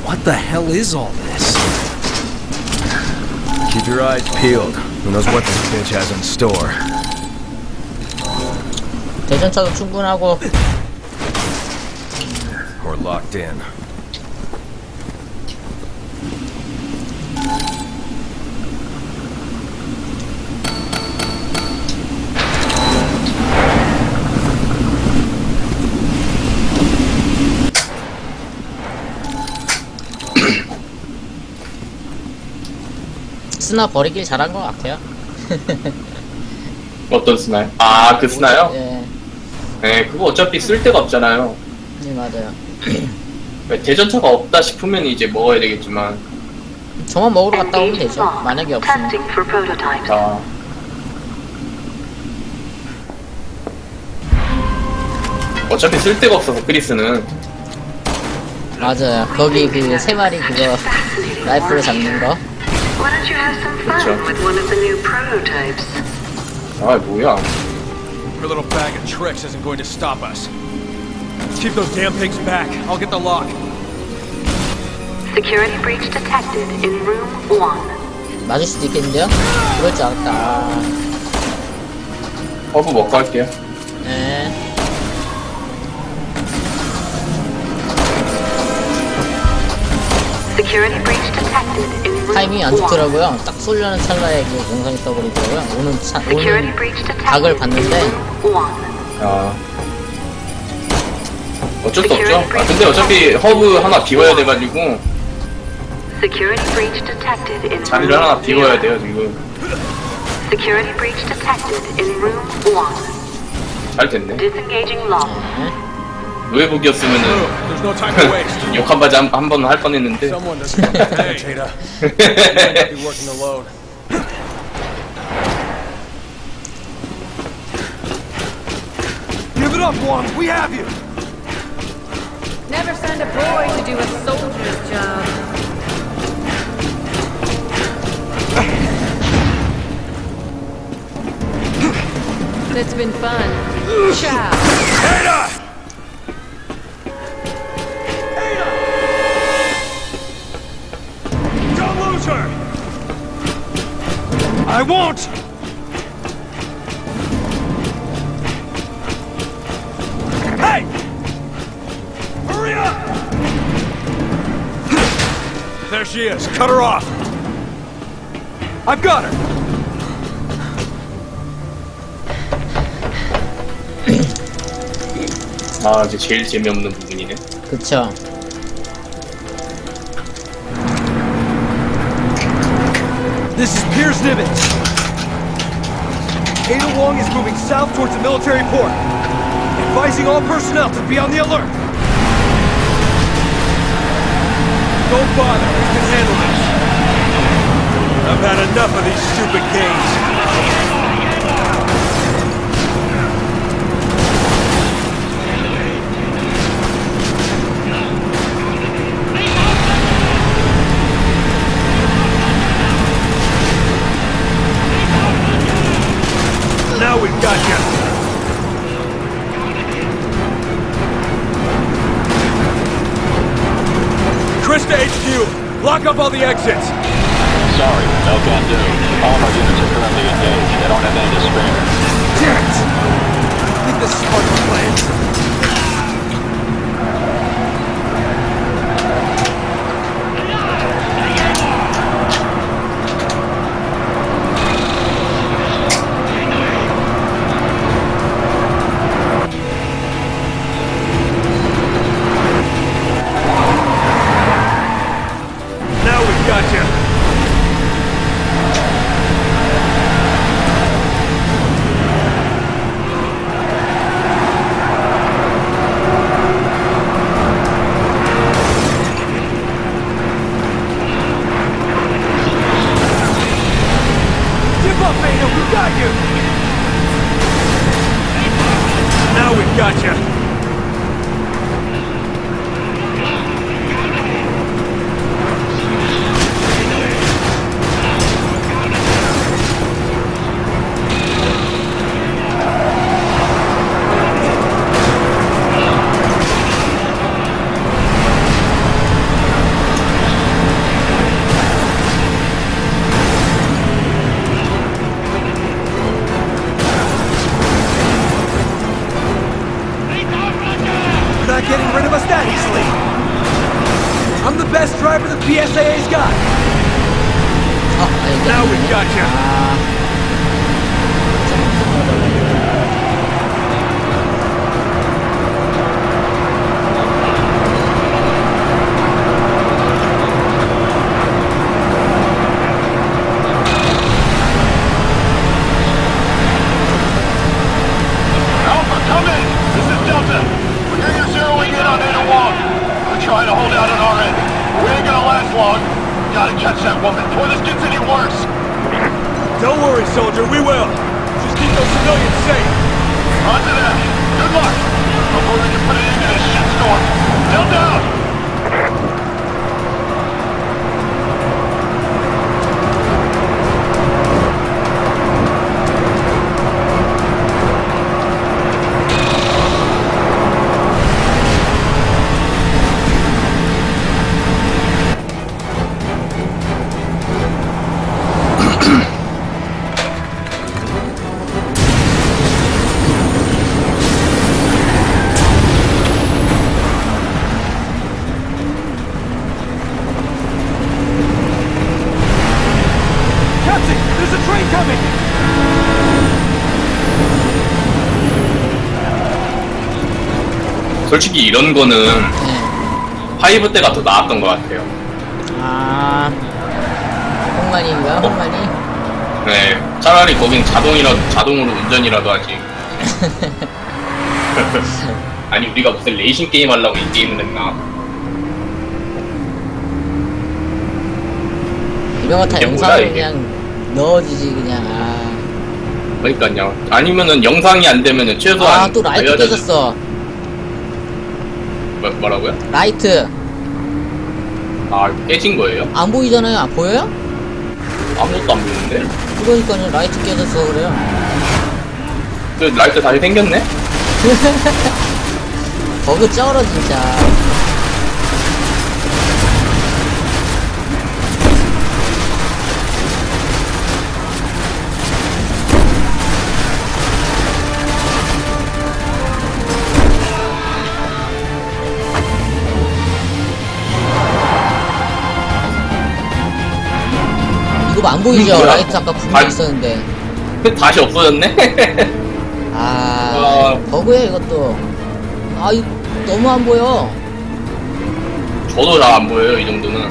What the hell is all this? Keep your eyes peeled. Who knows what this bitch has in store. 대전차도 충분하고 Or locked in. 스나 버리길 잘한 것 같아요. 어떤 스나요? 아 그 스나요? 예, 네 그거 어차피 쓸 데가 없잖아요. 네 맞아요. 대전차가 없다 싶으면 이제 먹어야 되겠지만 저만 먹으러 갔다 오면 되죠. 만약에 없으면. Testing for prototypes. 아 어차피 쓸 데가 없어서 크리스는 맞아요. 거기 그 세 마리 그거 라이프로 잡는 거. Why don't you have some fun Sure. with one of the new prototypes? 아 뭐야? Your little bag of tricks isn't going to stop us. Let's keep those damn things back. I'll get the lock. Security breach detected in room one. 맞을 수도 있겠는데요? 그럴 줄 알았다. 아, 허브 먹고 할게요. 네. Security breach detected in room 타이밍이 안. 좋더라고요. 딱 쏠려는 찰나에 그 영상이 떠버리더라고요. 오는 차, Security 오는 breach detected 각을 in 봤는데. 아 어쩔 수 없죠. 아 근데 어차피 허브 하나 비워야 돼가지고 Security breach detected in 자리를 하나 비워야. 돼요 지금. Security breach detected in room one. 잘 됐네. Disengaging lock. 노예북이었으면은 There's no time to waste. 욕한 바지 한번 할 뻔했는데. Someone doesn't have to hey. Jada. You might not be working alone. Give it up, Wong. We have you. Never send a boy to do a soldier's job. It's been fun. Ciao. Ada! I won't! Hey! Hurry up! There she is. Cut her off. I've got her! 아 이제 제일 재미없는 부분이네. 그쵸. Piers Nimitz. Ada Wong is moving south towards the military port, advising all personnel to be on the alert. Don't bother. We can handle this. I've had enough of these stupid games. Now we've got you. Krista HQ, lock up all the exits. Sorry, no can do. All of our units are currently engaged. They don't have any to spare. Damn it! I think this is part of the plan. Now 솔직히 이런 거는 네. five 때가 더 나았던 것 같아요. 아 홍만이인가 홍만이 네, 차라리 거긴 자동이라 자동으로 운전이라도 하지. 아니 우리가 무슨 레이싱 게임 하려고 이 게임을 했나? 이런 거 다 이게 영상을 이게? 그냥 넣어주지 그냥 아. 그러니까요. 아니면은 영상이 안 되면은 최소한 아 또 라이트 알려줘- 깨졌어 뭐, 뭐라고요? 라이트 아 깨진 거예요? 안 보이잖아요 아, 보여요? 아무것도 안 보이는데? 그러니까요 라이트 깨졌어 그래요 그 라이트 다시 생겼네? 버그 쩔어 진짜 이거 안 보이죠? 뭐야? 라이트 아까 분명 아, 있었는데 다시 없어졌네? 아 와. 버그야 이것도 아 이거 너무 안 보여 저도 잘 안 보여요 이 정도는.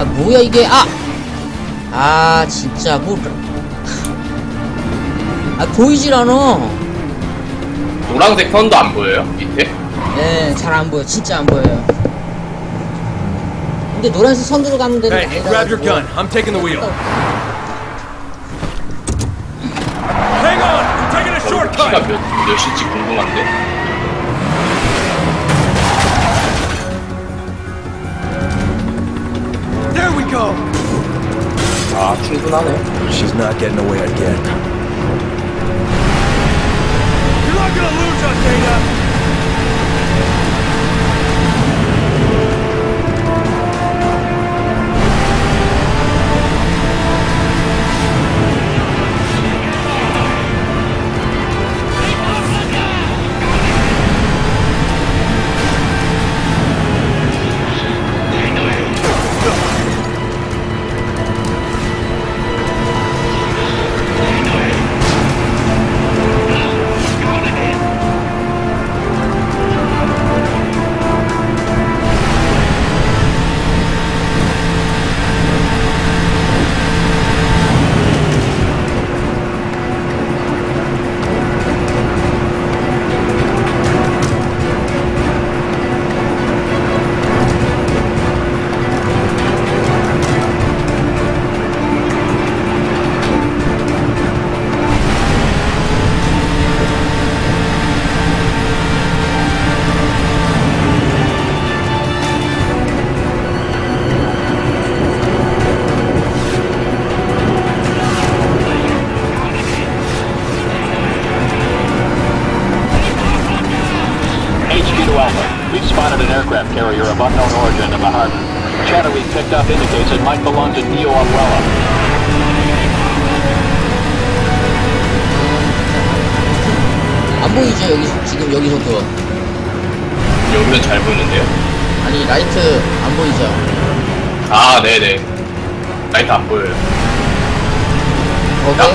아 뭐야 이게 아! 아 진짜 뭐 아, 보이질 않아 노란색 선도 안 보여요 밑에? 네잘 안 보여 진짜 안 보여요 근데 노란색 선으로 가면 되는 게 Hey, 아니다 grab your gun. I'm taking the wheel. Hang on! We're taking a 키가 shortcut! 몇, 몇일지 궁금한데? There we go! 아 충분하네. She's not getting away again. You're not gonna lose us, Dana!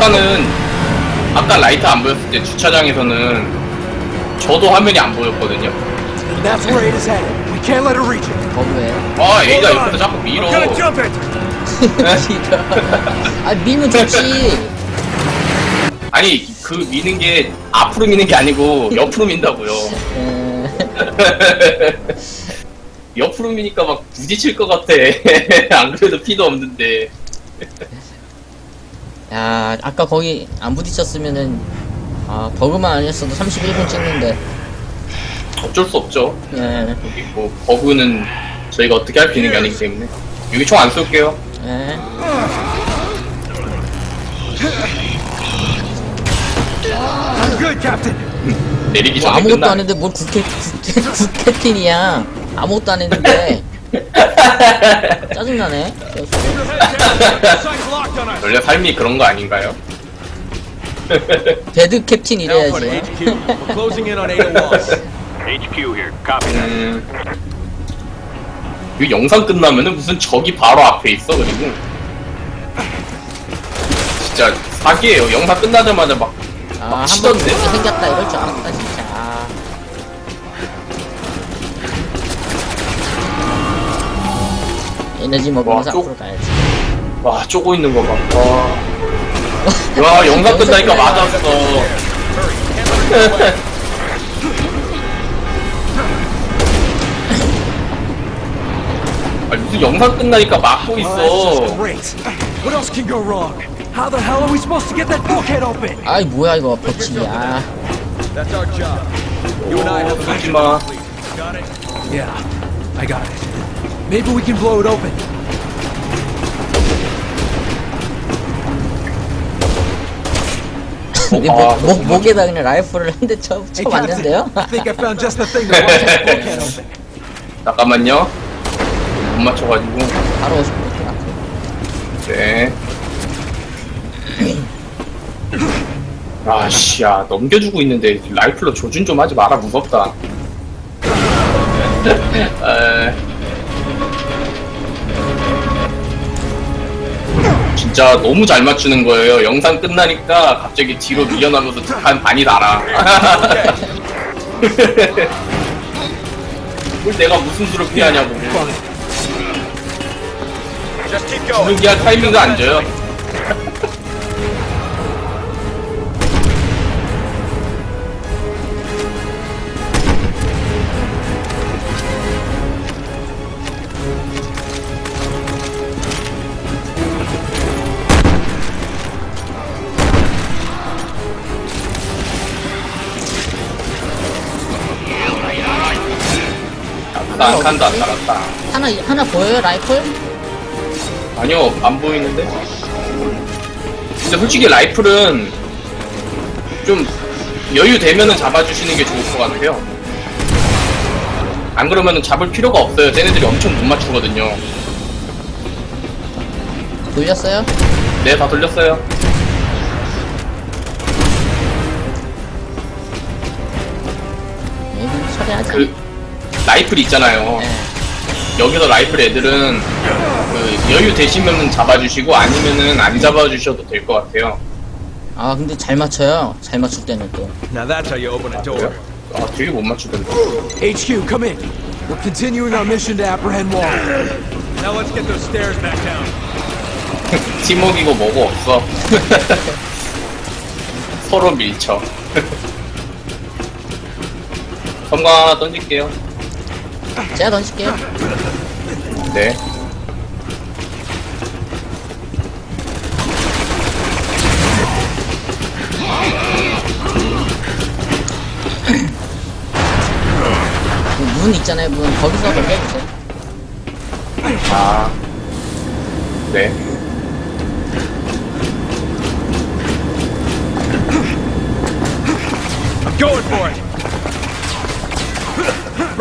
아까는 아까 라이트 안 보였을 때 주차장에서는 저도 화면이 안 보였거든요. That's where it is headed. We can't let her reach it. 버그에 아 얘가 옆에서 자꾸 밀어. Jump it! 아 밀면 좋지 아니 그 미는 게 앞으로 미는 게 아니고 옆으로 민다고요. 에... 옆으로 미니까 막 부딪힐 것 같아. 안 그래도 피도 없는데. 야 아까 거기 안 부딪혔으면은 아 버그만 아니었어도 31분 찍는데 어쩔 수 없죠. 예, 여기 뭐 버그는 저희가 어떻게 할 수 있는 게 아니기 때문에. 여기 총 안 쏠게요. 예. I'm good, Captain! 내리기 뭐 전에 아무것도 끝나. 안 했는데 뭘 국회 국회 국회틴이야 아무것도 안 했는데 짜증나네 원래 삶이 그런 거 아닌가요? 배드 캡틴 이래야지 HQ. We're closing in on Ada Loss. HQ here. Copy that. 음. 이 영상 끝나면은 무슨 적이 바로 앞에 있어 그리고 진짜 사기예요. 영상 끝나자마자 막 아, 막 한번 치던데? 그렇게 생겼다 이럴 줄 알았다 진짜. 아. 에너지 먹으면서 와, 또- 앞으로 가야지. 와 쪼고 있는 거 봐. 와. 와 영상 끝나니까 맞았어. 아니 무슨 영상 끝나니까 막고 있어. 아이 뭐야 이거. 아. A 하지 마. Yeah, I got it. Maybe we can blow it open. 내 아, 목, 목, 목에다 그냥 라이프를 한 대 쳐, 쳐 Hey, 맞는데요? Captain, I think I found just the thing to blow that bulkhead open. 잠깐만요. 못 맞춰가지고. 바로 오실 것 같아. 네. 아씨, 야 넘겨주고 있는데 라이플로 조준 좀 하지 마라 무섭다. 에... 진짜 너무 잘 맞추는 거예요. 영상 끝나니까 갑자기 뒤로 밀려나면서 한 반이 달아. 뭘 내가 무슨 수로 피하냐고. 주는 기할 타이밍도 안 줘요. 아프다 안 칸다 안 달았다. 하나 하나 보여요 라이플? 아니요, 안 보이는데? 근데 솔직히 라이플은 좀 여유 되면은 잡아주시는 게 좋을 것 같아요. 안 그러면은 잡을 필요가 없어요. 쟤네들이 엄청 못 맞추거든요. 돌렸어요? 네, 다 돌렸어요. 네. 그, 라이플 있잖아요. 네. 여기서 라이플 애들은 그 여유 되시면은 잡아주시고 아니면은 안 잡아주셔도 될 것 같아요. 아 근데 잘 맞춰요. 잘 맞출 때는 또. Now that's how you open a door. 아, 되게 못 맞추던데. HQ, come in. We're continuing our mission to apprehend Wall. Now let's get those stairs back down. 팀워크이고 뭐고 없어. 서로 밀쳐. 하나 던질게요. 제가 던질게요. 네. 그문 있잖아요 문 거기서 던져주세요. 아. 네. I'm going for it.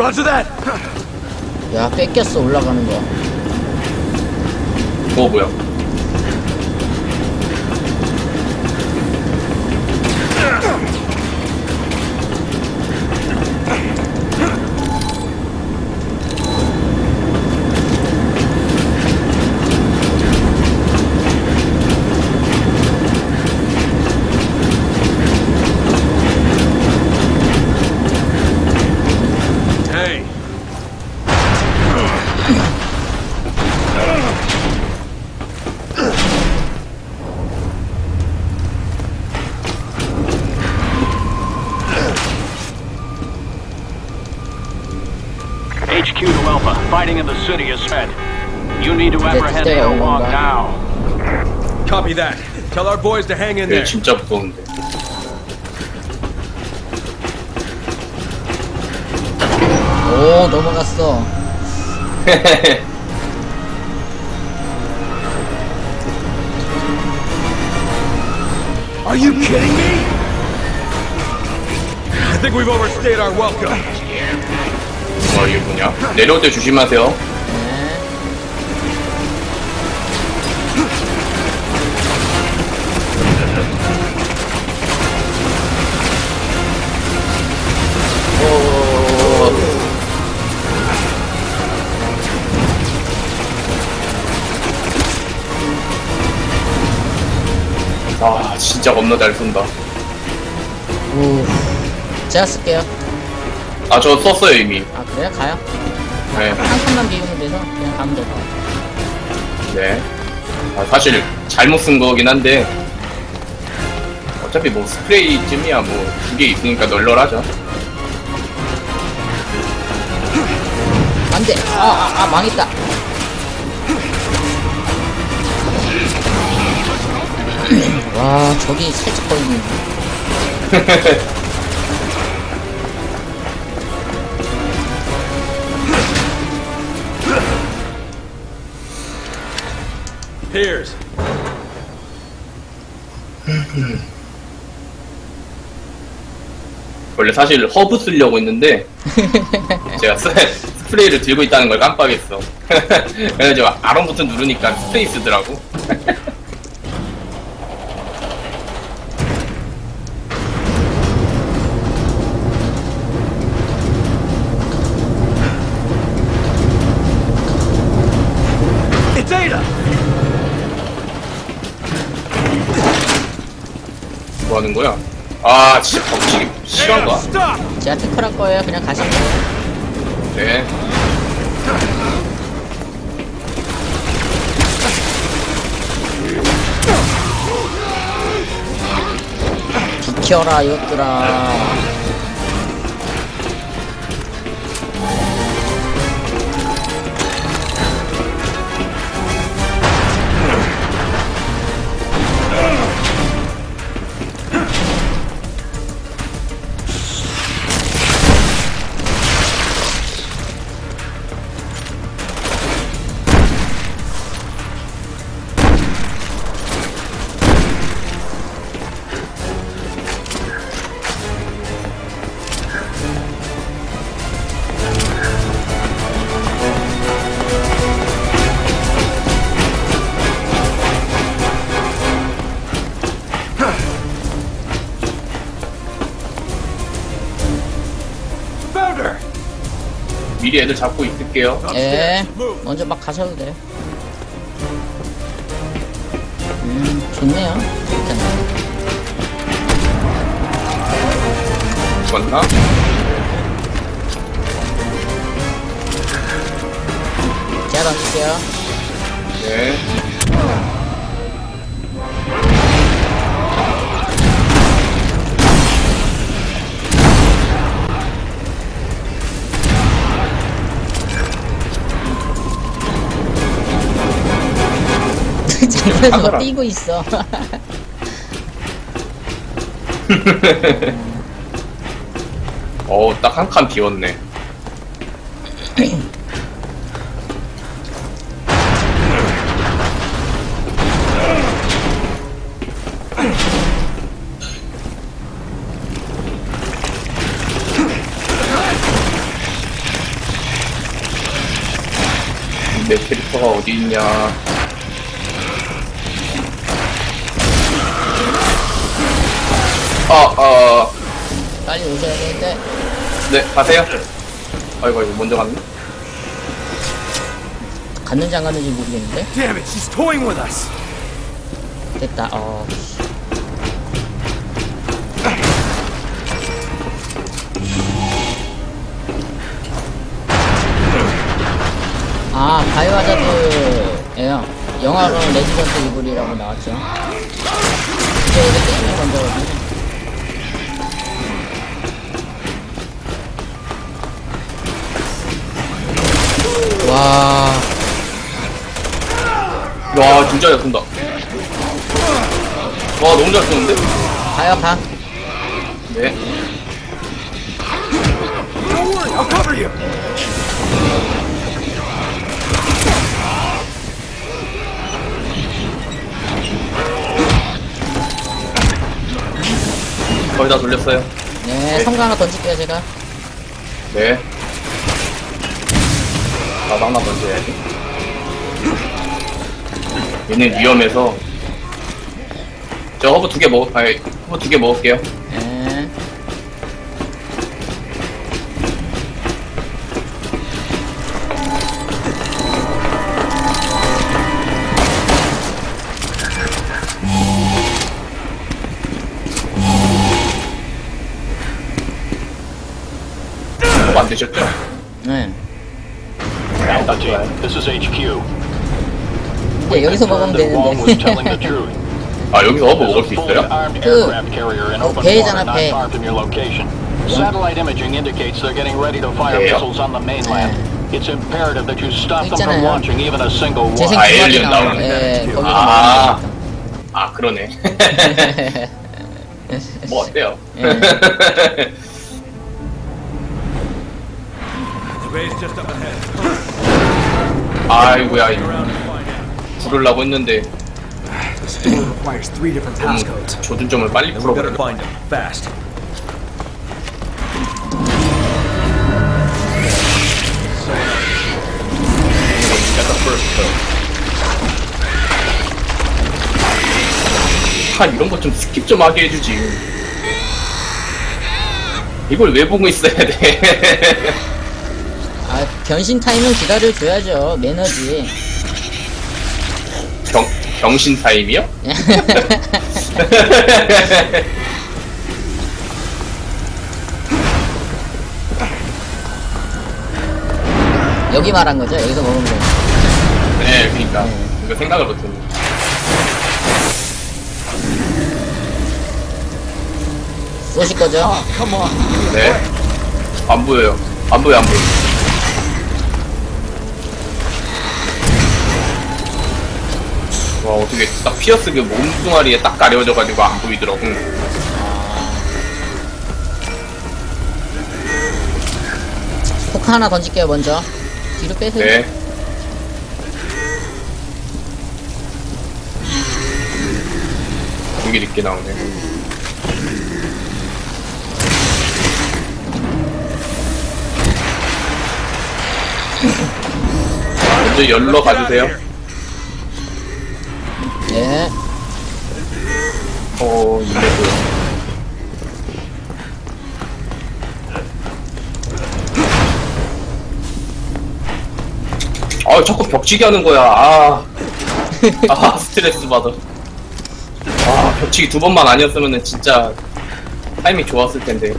Roger that. 야 뺏겼어 올라가는 거. 뭐 뭐야? HQ to Alpha. Fighting in the city is spent. You need to apprehend stay Air on Wong that. now. copy that. Tell our boys to hang in 얘 there. 진짜 무서운데. 오 넘어갔어. Are you kidding me? I think we've overstayed our welcome. 어, 이게 뭐냐? 내려올 때 조심하세요. 네. 아, 진짜 겁나 잘 쏜다. 오. 제가 쓸게요. 아, 저 썼어요, 이미. 아, 그래요? 가요? 네. 한 칸만 비우면 돼서 그냥 가면 될것 같아요. 네. 아, 사실, 잘못 쓴 거긴 한데, 어차피 뭐 스프레이쯤이야 뭐 두 개 있으니까 널널하죠. 안 돼! 아, 아, 아, 망했다. 와, 저기 살짝 거리네. Piers, 원래 사실 허브 쓰려고 했는데, 제가 스, 스프레이를 들고 있다는 걸 깜빡했어. 그래가지고 R1 버튼 누르니까 스프레이 쓰더라고. 제가 태클할 거예요. 그냥 가시면 돼요. 네. 비켜라, 이것들아. 애들 잡고 있을게요. 예. 먼저 막 가셔도 돼요. 음, 좋네요. 괜찮네. 죽었나? 제가 던질게요. 네. 장면서 하더라. 뛰고 있어. 어우, 딱한 칸 비웠네. 내 캐릭터가 어디 있냐. 빨리 오셔야 되는데. 네, 가세요. 아이고, 아이고, 먼저 갔네. 갔는지 안 갔는지 모르겠는데. Damn it, she's toying with us! 됐다. 어. 아, 바이오하자드예요. 영화로는 레지던트 이블이라고 나왔죠. 이제 이제 게임이 먼저거든요. 와, 와, 진짜 잘 쏜다. 와, 너무 잘 쏘는데? 가요, 가. 네. 거의 다 돌렸어요. 네, 섬광 하나 던질게요, 제가. 네. 나도 하나 던져야지. 얘는 위험해서. 저 허브 두 개 먹, 아니, 허브 두 개 먹을게요. Confirmed that Wong was telling the 되는데. truth. 아 여기서 뭐 먹을 수 Fully 있어요? armed 그, aircraft carrier in 어, open 배잖아, water not 배. far from your location. Satellite imaging indicates they're getting ready to fire 배요? missiles on the mainland. It's imperative that you stop them 있잖아요. from launching even a single one. 재생 아, 두 마리 에일리언 나오는 나오는 예, 거기서 아. 먹으면 아 그러네. 뭐 어때요? 예. The bay's just up ahead. 아이고야 부르려고 했는데 This door requires three different 좀 passcodes. 조준점을 빨리 풀어버려. 아 이런 거좀 skip 좀 하게 해주지. 이걸 왜 보고 있어야 돼? 아, 변신 타임은 기다려줘야죠. 매너지. 병 병신 타임이요? 여기 말한 거죠? 여기서 먹으면 돼. 네, 그러니까 이거 생각을 못 했네. 쏘실 거죠? 네. 안 보여요. 안 보여, 안 보여. 와, 어떻게 딱 피어스 그 몸뚱아리에 딱 가려져가지고 안 보이더라고. 포크 하나 던질게요, 먼저. 뒤로 빼세요. 네. 되게 늦게 나오네. 먼저 열로 가주세요. 네. 어, 이래도. 아, 자꾸 벽치기 하는 거야. 아. 아, 스트레스 받아. 아, 벽치기 두 번만 아니었으면 진짜 타이밍 좋았을 텐데.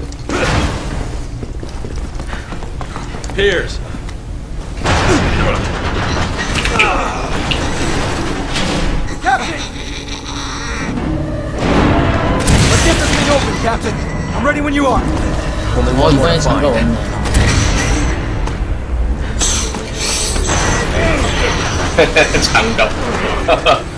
Piers, Captain. I'm ready when you are. 어, 이번엔 장갑 없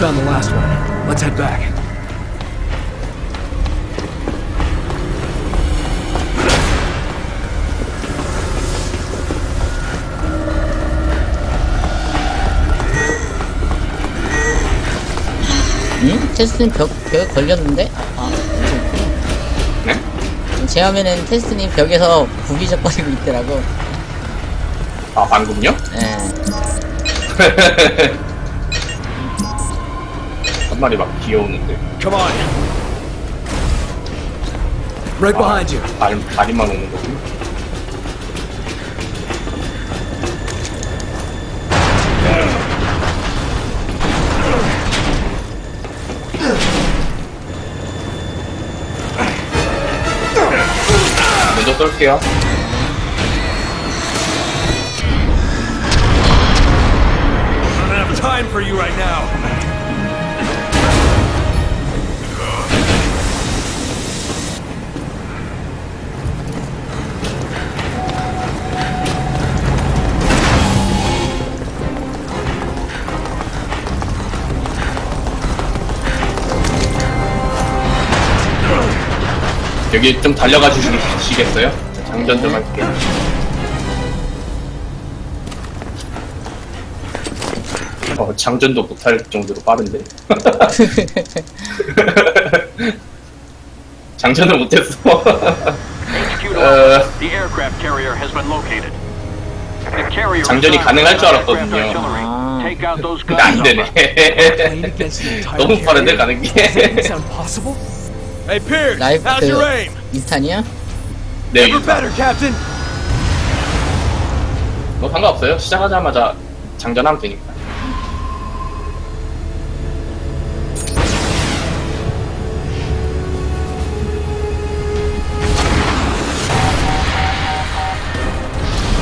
Found the last one. Let's head back. 응? 테스트님 벽, 벽에 걸렸는데? 아, 네? 제 화면엔 테스트님 벽에서 부비적거리고 있더라고. 아, 방금요? 예. 한 마리 막 귀여우는데. come on. Right behind you. 발, 다리만 오는 거지. 먼저 쏠게요. I don't have time for you right now. 여기 좀 달려가 주시겠어요? 장전 좀 할게요. 어, 장전도 못할 정도로 빠른데? 장전을 못했어. Uh. Carrier 장전이 가능할 줄 알았거든요. 아. 근데 안. 되네. 너무 빠른데? 가는 게. Hey, Pierce, 라이프 how's your aim? 그 이스탄이야? 네, Ever better, Captain. 뭐 상관없어요. 시작하자마자 장전하면 되니까.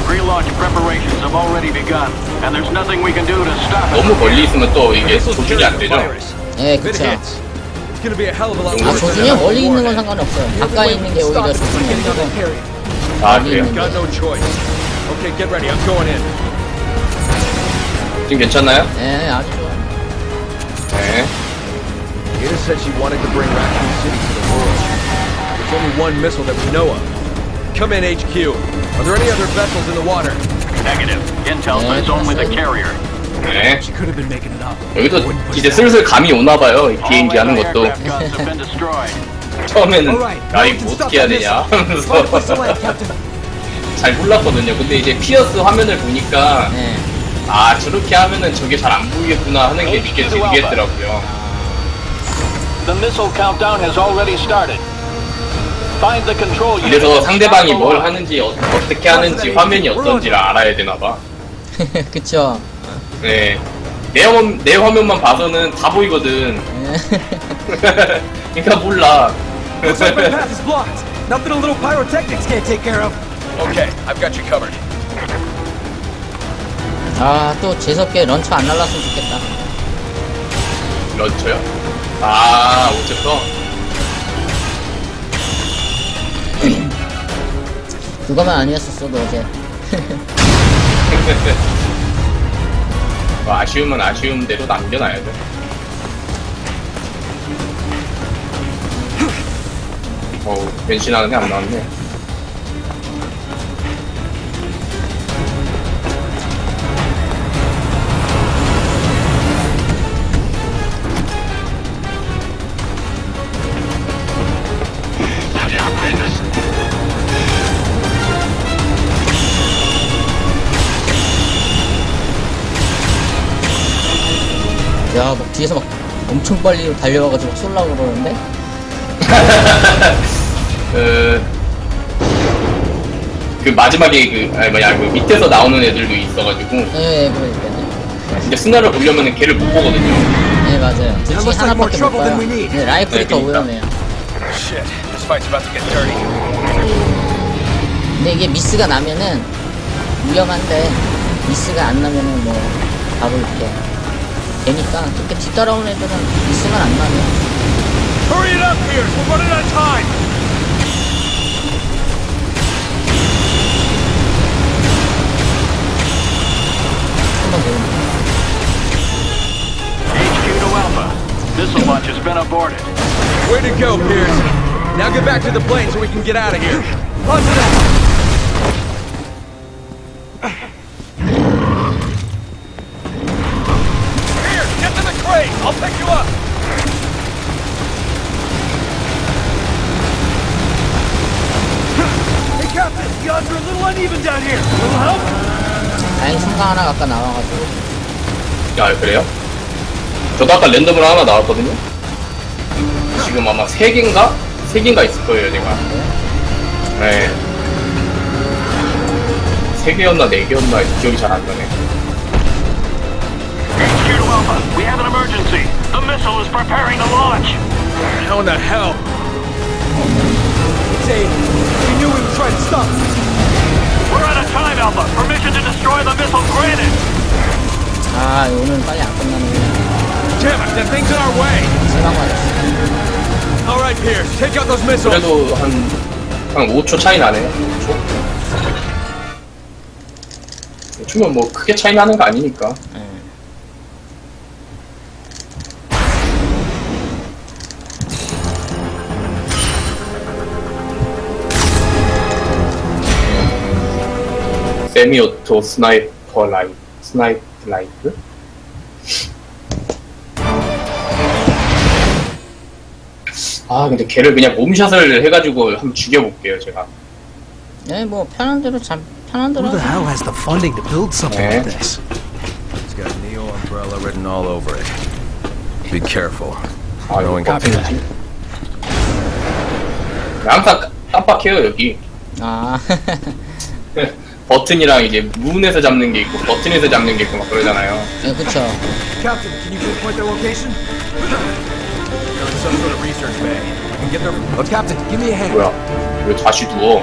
Pre-launch preparations have already begun, and there's nothing we can do to stop it. 너무 멀리 있으면 또 이게 조준이 안 되죠. 예, it 그쵸. 아, worse than 조준이 that 멀리 있는 건 warhead. 상관없어요. The only 가까이 way 있는 we 게 can stop 오히려 it is by getting on that 조준이 carrier. 아, 그래요? Got no choice. Okay, get ready. I'm going in. 지금 괜찮나요? 예, 아주 좋아. 네. Ada said she wanted to bring Raccoon City to the world. There's only one missile that we know of. Come in, HQ. Are there any other vessels in the water? Negative. Intel says only the carrier. 네. 여기도 이제. 슬슬 감이 오나봐요. 비행기 하는 것도. 처음에는 아 we 이거 어떻게 해야 되냐 하면서. 잘 몰랐거든요. 근데 이제 피어스 화면을 보니까 예. 아 저렇게 하면은 저게 잘 안 보이겠구나 하는 게 믿게 되겠더라고요. The missile countdown has already started. Find the control unit. 이래서 and 상대방이 뭘. 하는지 어, 어떻게 하는지 화면이 어떤지를 알아야 되나봐. 그쵸. 네. 내, 화면, 내 화면만 봐서는 다 보이거든. 예. 그러니까 몰라. Looks like my path is blocked. Nothing a little pyrotechnics can't take care of. Okay, I've got you covered. 아, 또 재수없게 런처 안 날랐으면 좋겠다. 런처요? 아, 어쨌건. 그거만 아니었었어도 어제. 뭐 아쉬움은 아쉬움대로 남겨놔야죠. 어우, 변신하는 게안 나왔네. 뒤에서 막 엄청 빨리 달려와가지고 막 쏠라고 그러는데? 그, 그 마지막에 그, 아니 뭐야, 그 밑에서 나오는 애들도 있어가지고, 예, 예, 그러니까요. 이제 스나를 보려면 걔를 못 보거든요. 예, 맞아요. 둘 중에 하나밖에 못 봐요. 네, 라이플이 네, 더 그러니까. 위험해요. Shit, this fight's about to get dirty. 근데 이게 미스가 나면은 위험한데 미스가 안 나면은 뭐 이렇게 되니까 그렇게 뒤따라오는 애들은 미스만 안 나면 Hurry it up, Pierce. We're running out of time. 한번 보면 HQ to Alpha. Missile launch has been aborted. Way to go, Pierce. Now get back to the plane so we can get out of here. Roger that. 다행히 순간 하나가 아까 나와가지고 아, 그래요? 저도 아까 랜덤으로 하나 나왔거든요? 지금 아마 3개인가? 3개인가 있을 거예요, 내가. 네. 3개였나 4개였나 기억이 잘 안 나네. HQ to Alpha. We have an emergency. The missile is preparing to launch. How in the hell? It's Aiden. We knew he would try to stop time, Alpha. Permission to destroy the missile granted. 아 오늘 빨리 안 끝나는구나 Damn it, that thing's in our way. 실망 받았어 All right, Piers, take out those missiles. 그래도 한, 한 5초 차이 나네요. 5초? 대충은 뭐 크게 차이 나는 거 아니니까. semi-auto sniper 라이 스나이프 라이프? 아 근데 걔를 그냥 몸샷을 해가지고 한번 죽여볼게요 제가 네 뭐 편한 대로 참 편한 대로 Who the hell has the funding to build something Eh? like this? It's got Neo umbrella written all over it. Be careful. 아 이거 Knowing 버튼이지 항상 깜- 깜빡해요 여기 아 버튼이랑 이제 문에서 잡는 게 있고 버튼에서 잡는 게 있고 막 그러잖아요 네, 그쵸 Captain, can you pinpoint their location? There's some sort of research bay. I can get there. Oh, Captain, give me a hand. 뭐야 왜 다시 누워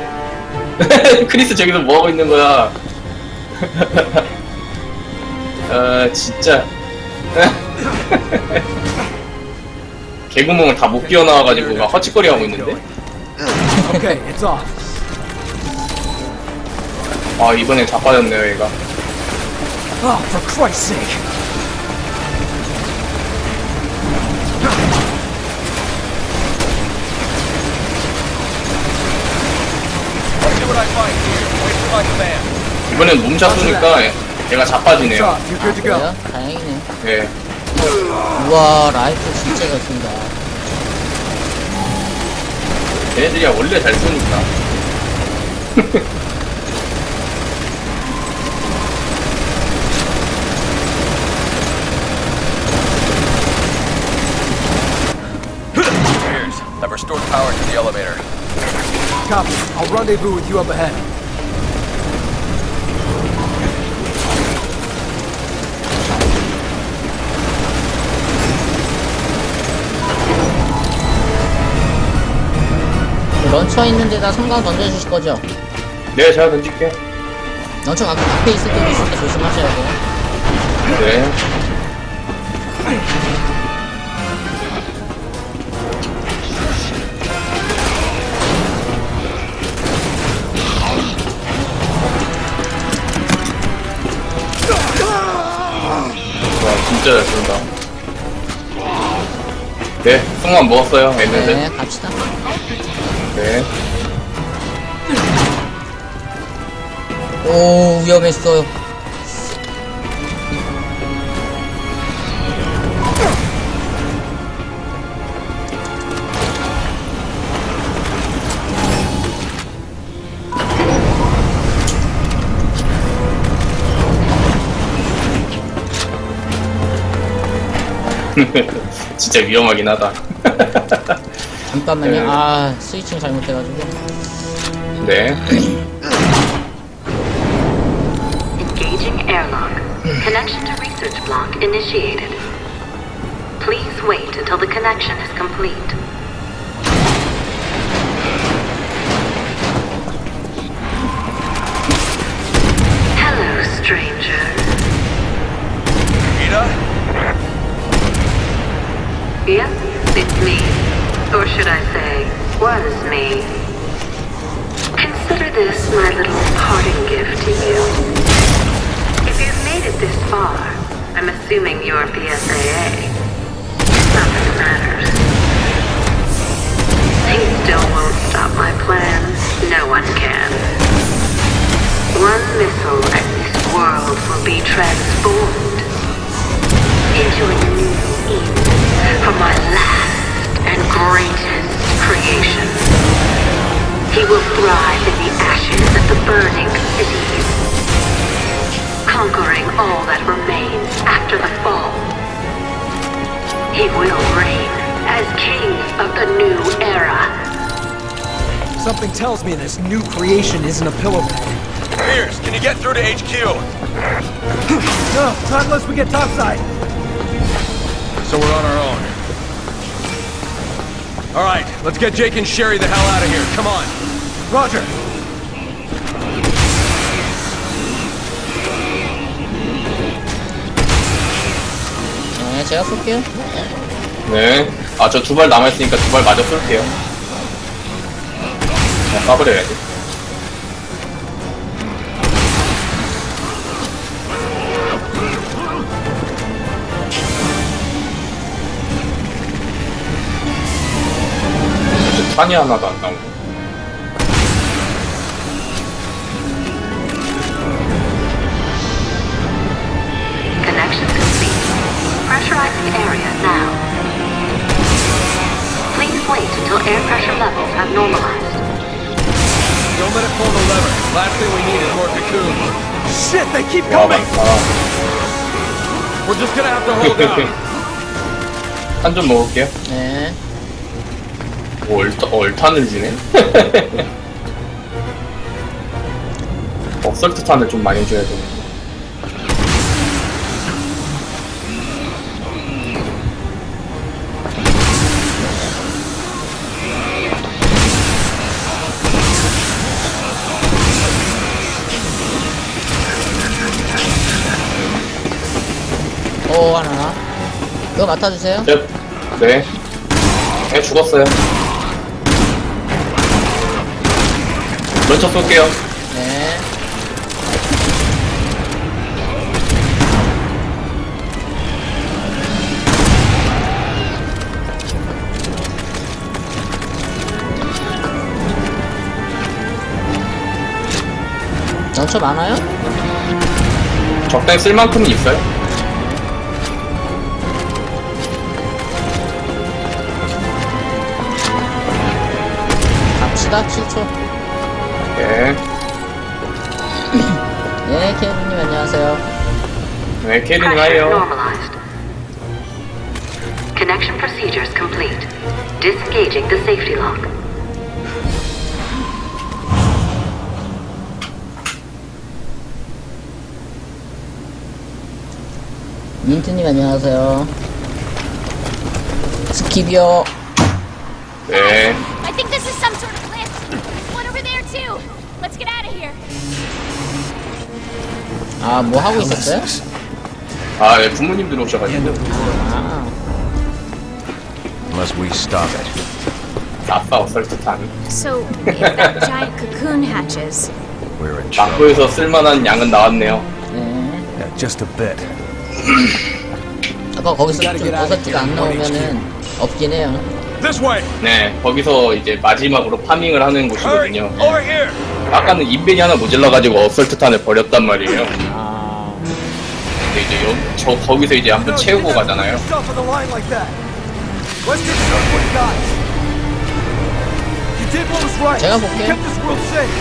크리스 저기서 뭐 하고 있는 거야 아 진짜 개구멍을 다 못 끼워 나와가지고 막 허치거리 하고 있는데 Okay, it's off. 아 이번엔 자빠졌네요 얘가 Oh, for Christ's sake. Let's see what I find here. Wait for my command. 이번엔 몸샷 쏘니까 얘가 자빠지네요 off. You're good to go. 그래요? 다행이네 네. 우와 라이프 진짜 잘 쏜다 얘네들이야 원래 잘 쏘니까 Piers, I've restored power to the elevator. Copy. I'll rendezvous with you up ahead. 런처 있는 데다 성광 던져주실 거죠? 네 제가 던질게요 런처 앞, 앞에 있을 때도 있으니까 조심하셔야 돼요 네 잘 쏜다. 네 승만 먹었어요 얘네들 네 갑시다. 네. 오 위험했어요 진짜 위험하긴 하다 잠깐만요 네. 아 스위칭 잘못해가지고 네 Engaging airlock. Connection to research block initiated. Please wait until the connection is complete. Yes, it's me. Or should I say, was me. Consider this my little parting gift to you. If you've made it this far, I'm assuming you're PSAA. Not that it matters. Things still won't stop my plans. No one can. One missile and this world will be transformed into a new for my last and greatest creation. He will thrive in the ashes of the burning cities, conquering all that remains after the fall. He will reign as king of the new era. Something tells me this new creation isn't a pillow pet. Piers, can you get through to HQ? No, not unless we get topside So we're on our own. All right, let's get Jake and Sherry the hell out of here. Come on. Roger. 네 제가 쏠게요 네. 아, 저 두 발 남아있으니까 두 발 마저 쏠게요. 그냥 까버려야지. 탄이 하나도 안 나오고. Connection complete. Pressurizing area now. Please wait until air pressure levels have normalized. Don't let it pull the lever. Last thing we need is more cocoons. Shit, they keep 와, coming. 많다. We're just gonna have to hold out. 한 좀 먹을게요. 네. 오, 얼타, 얼탄을 지네? 어설트 탄을 좀 많이 줘야 돼. 오, 하나. 이거 맡아주세요. 네. 네. 네, 죽었어요. 먼저 쏠게요. 네. 연초 많아요? 적당히 쓸 만큼은 있어요. 갑시다, 7초. 네. 네, 케이블님 안녕하세요. 네, 케이드님 Pressure 하요. normalized. Connection procedures complete. Disengaging the safety lock. 민트님 안녕하세요. skip이요. 네. 아, 뭐 하고 있었어요? 아, 네, 부모님들 오셔가지고. 아, Unless we stop it. 아빠 assault 탄. So, if that giant cocoon hatches, We're in trouble. 막고에서 쓸만한 양은 나왔네요. 네. Yeah, just a bit. 아까 거기서 좀 버섯지가 안 나오면은 없긴 해요. This way! 네, 거기서 이제 마지막으로 파밍을 하는 Hurry! 곳이거든요. Over here! 아까는 인벤이 하나 모질러가지고 어설트 탄을 버렸단 말이에요. 아, 이제 여, 저 거기서 이제 한번 채우고 가잖아요. 제가 You 볼게요. kept this world safe.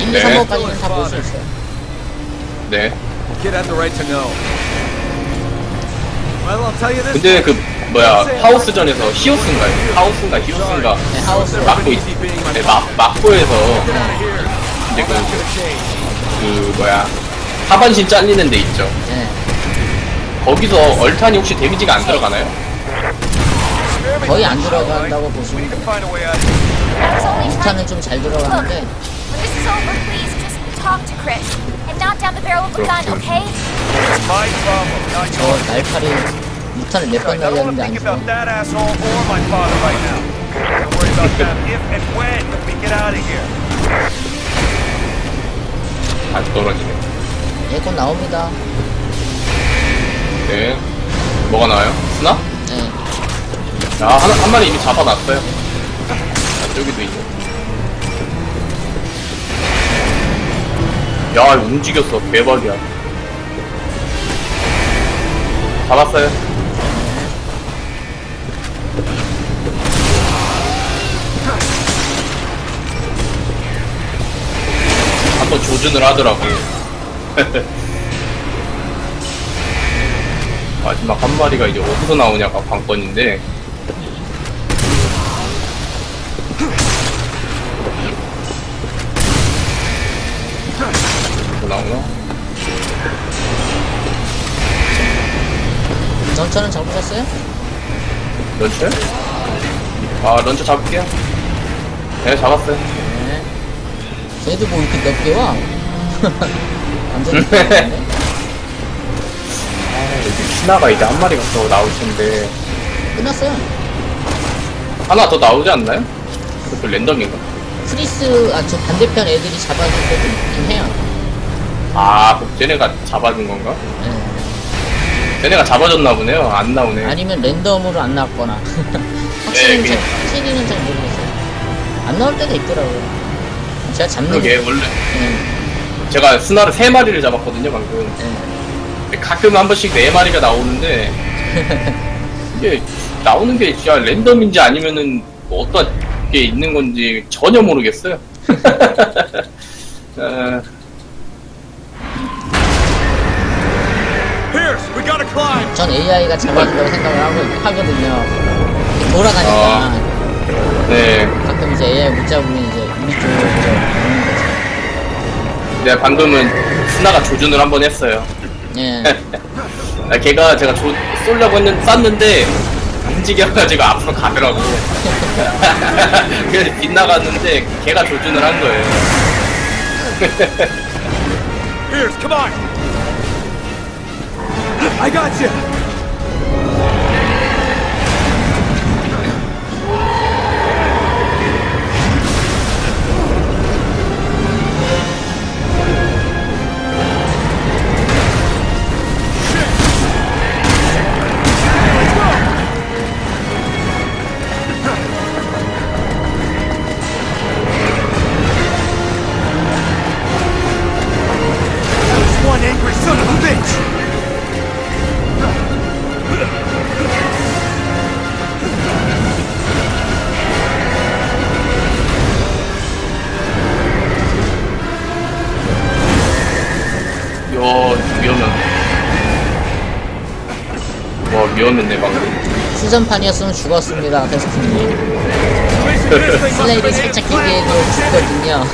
1, 2, 네. 3번까지는 다 볼 수 있어요. 네. 근데 그 뭐야 하우스전에서 히오스인가요? 하우스인가 히오스인가 네, 하우스. 막고 있, 네, 막 막고에서 이제 그, 그 뭐야 하반신 잘리는 데 있죠. 네. 거기서 얼탄이 혹시 데미지가 안 들어가나요? 거의 안 들어간다고 보시면 돼요. 부탄은 좀 잘 들어가는데, When this is over, please just talk to Chris and knock down the barrel of the gun, okay? It's my problem, not 저. 날파리 무탄을 몇 번 날렸는데 안 죽어. about that asshole or my father right now. Don't worry about them if and when we get out of here. 아직 떨어지네. 예, 곧 나옵니다. 네. 뭐가 나와요? 스나? 네. 아, 한, 한 마리 이미 잡아놨어요. 아, 저기도 있네. 야, 움직였어. 대박이야. 잡았어요. 한번 조준을 하더라고. 마지막 한 마리가 이제 어디서 나오냐가 관건인데 나오나? 런처는 잡으셨어요? 런처? 아 런처 잡을게요 네 잡았어요 네. 쟤도 뭐 이렇게 몇 개 와? 완전 신화가 이제 한 마리가 더 나올 텐데 끝났어요. 하나 더 나오지 않나요? 그것도 랜덤인가? 프리스, 아, 저 반대편 애들이 잡아줄 때도 있긴 해요. 아 그럼 쟤네가 잡아준 건가? 네. 쟤네가 잡아줬나 보네요 안 나오네 아니면 랜덤으로 안 나왔거나. 확실히는, 네, 잘, 확실히는 잘 모르겠어요. 안 나올 때도 있더라고요. 제가 잡는 그게 게. 원래 네, 제가 스나를 세 마리를 잡았거든요 방금 네. 가끔 한 번씩 네 마리가 나오는데 이게 나오는 게 진짜 랜덤인지 아니면은 뭐 어떤 게 있는 건지 전혀 모르겠어요. 어, Pierce, we gotta climb. 전 AI가 잡아준다고 생각을 하고 하거든요. 돌아가니까 네. 가끔 이제 AI 못 잡으면 이제 우리 쪽으로 오는 거죠. 네, 방금은 스나가 조준을 한 번 했어요. 예. 아, 걔가 제가 조, 쏠려고 했는, 쐈는데, 움직여가지고 앞으로 가더라고. 그래서 빗나갔는데, 걔가 조준을 한 거예요. Pierce, come on. I got you. 위험했네, 방금. 수전판이었으면 죽었습니다, 데스티니. 슬레이드 살짝 길게 해도 죽거든요.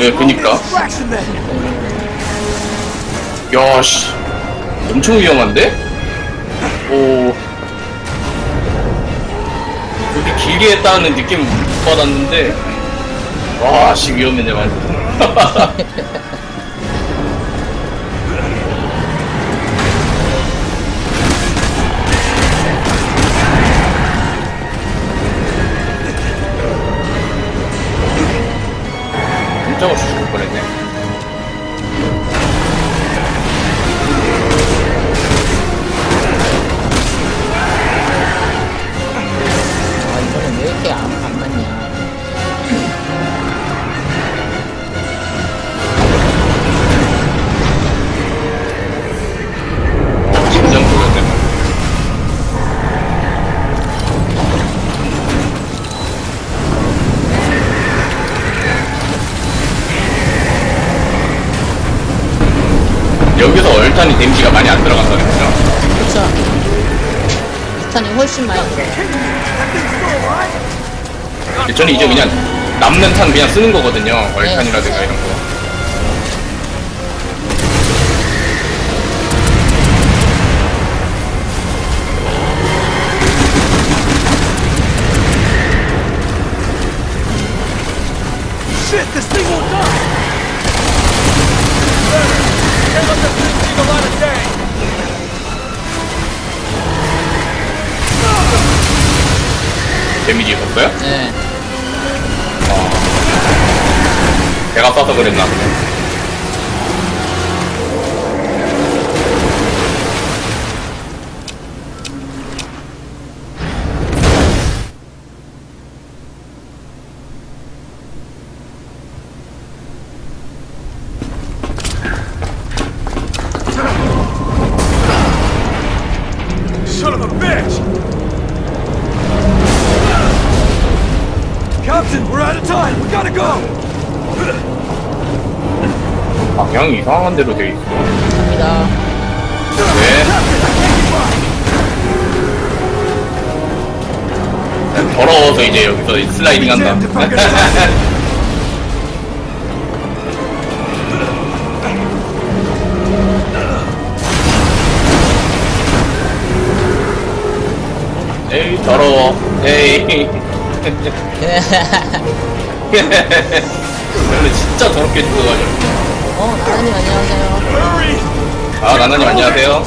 예, 그니까. 야, 씨. 엄청 위험한데? 오. 그렇게 길게 했다는 느낌 못 받았는데, 와, 씨, 위험했네, 완전. 스탄이 훨씬 많이 들어요. 저는 이제 그냥 남는 탄 그냥 쓰는 거거든요. 얼탄이라든가 이런 거. 입었어요? 네. 제가 써서 그랬나 보네. 방향이 이상한 대로 돼 있어. 갑니다. 네. 더러워서 이제 여기서 슬라이딩 한다. 에이 더러워. 에이. 근데 진짜 더럽게 죽어가지고. 어, 나나님 안녕하세요. 아 나나님 안녕하세요.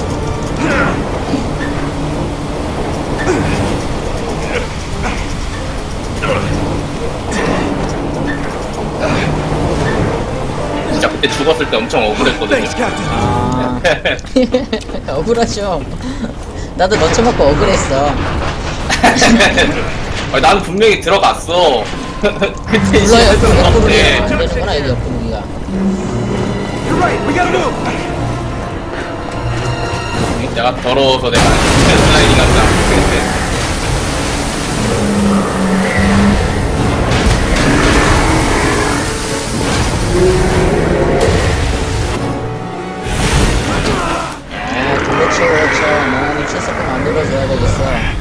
진짜 그때 죽었을 때 엄청 억울했거든요. 아. 억울하죠. 나도 너쳐 맞고 억울했어. 아, 나는 분명히 들어갔어. 그때 몰라요. 옆구리가 안 돼서 살아야 돼, 옆구리가. 내가 더러워서 내가 슬라이딩 한다. 그랬대. 아, 도대체 저 망원이 출석금 만들어줘야 되겠어.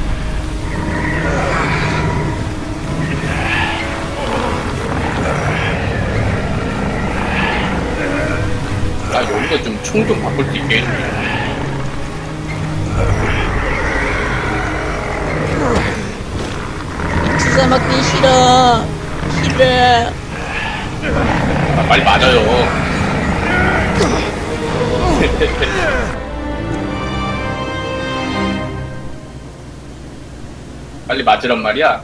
총좀 바꿀 수 있게 해주네. 주사 맞기 싫어. 싫어. 아, 빨리 맞아요. 빨리 맞으란 말이야.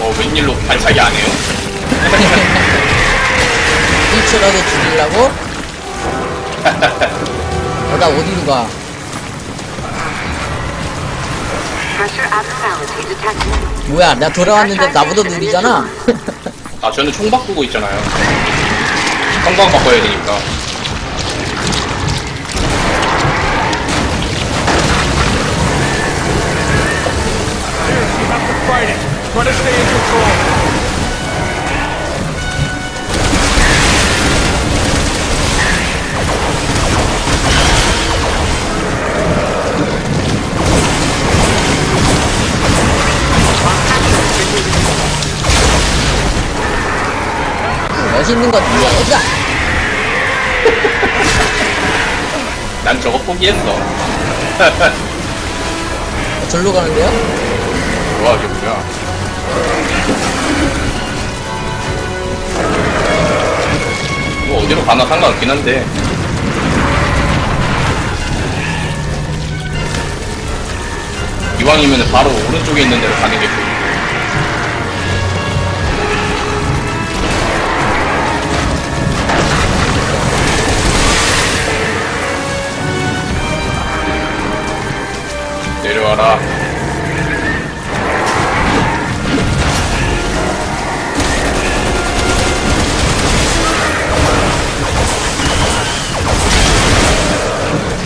어, 웬일로 발차기 안 해요? 일출하게 죽이려고? 어, 나 어디로 가? 뭐야, 나 돌아왔는데 나보다 느리잖아? 아, 저는 총 바꾸고 있잖아요. 성광 바꿔야 되니까. Try to stay in control. 멋있는 건 내가! 난 저거 포기했어. 절로 가는데요? 좋아, 이게 뭐야. 뭐 어디로 가나 상관없긴 한데. 이왕이면 바로 오른쪽에 있는 데로 가는 게 좋을 내려와라.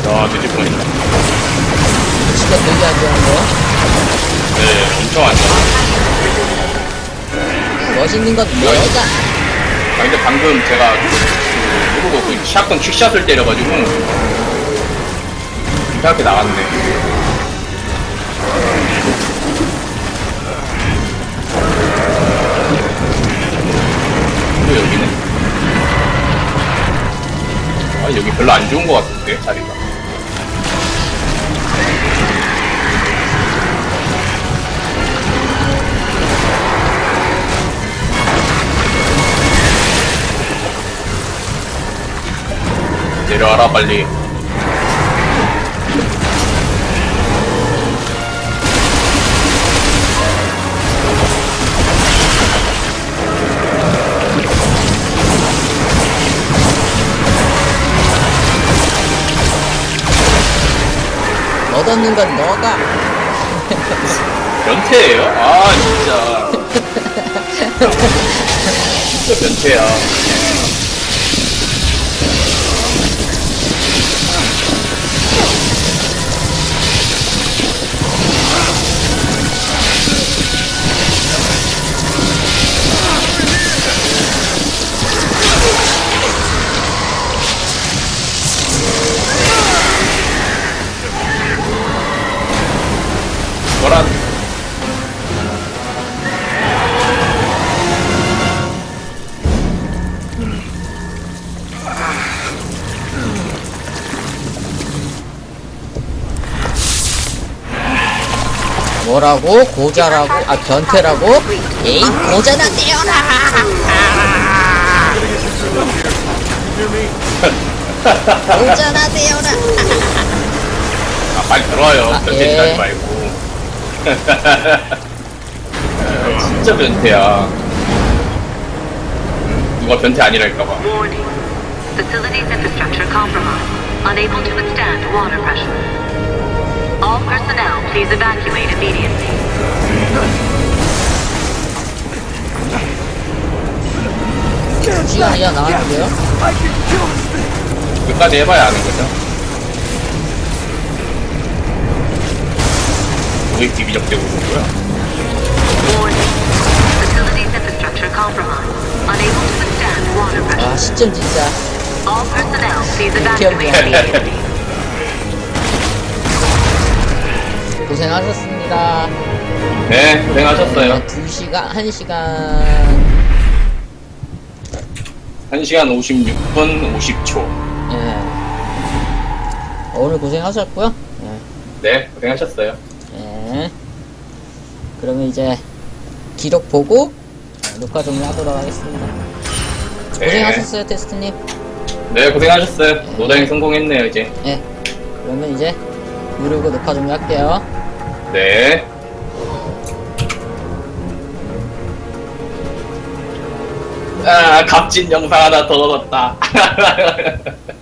야, 뻔했다. 진짜 되게 안 좋은데요? 네, 엄청 안 좋아. 멋있는 건 내가! 아, 근데 방금 제가 모르고 그 샷건 킥샷을 때려가지고 이렇게 나갔네. 아 여기 별로 안 좋은 것 같은데 자리가. 내려와라 빨리. 얻었는 건 너가! 변태예요? 아 진짜. 진짜 변태야. 뭐라고? 고자라고? 아, 변태라고? 에이, 고자나 떼어라! 고자나 떼어라! 아, 빨리 들어와요. 아, 변태 예. 지하지 말고. 아, 진짜 변태야. 누가 변태 아니랄까봐. Warning. Facilities infrastructure compromised. Unable to withstand water pressure. All personnel, please evacuate immediately. 두 시간이야 나왔는데요? 끝까지 해봐야 아는 거죠. 왜 비비적대고 있는 거야? Warning. Facilities infrastructure compromised. Unable to withstand water pressure. 아, 시점 진짜. All personnel, please 기억이 evacuate 안 나. immediately. 고생하셨습니다. 네, 고생하셨어요. 두 시간, 한 시간. 1시간 56분 50초. 예. 오늘 고생하셨고요. 예. 네, 고생하셨어요. 예. 그러면 이제 기록 보고 예, 녹화 종료하도록 하겠습니다. 네. 고생하셨어요, 테스트님. 네, 고생하셨어요. 노장이 성공했네요, 이제. 예. 그러면 이제 누르고 녹화 종료할게요. 네. 아, 값진 영상 하나 더 얻었다.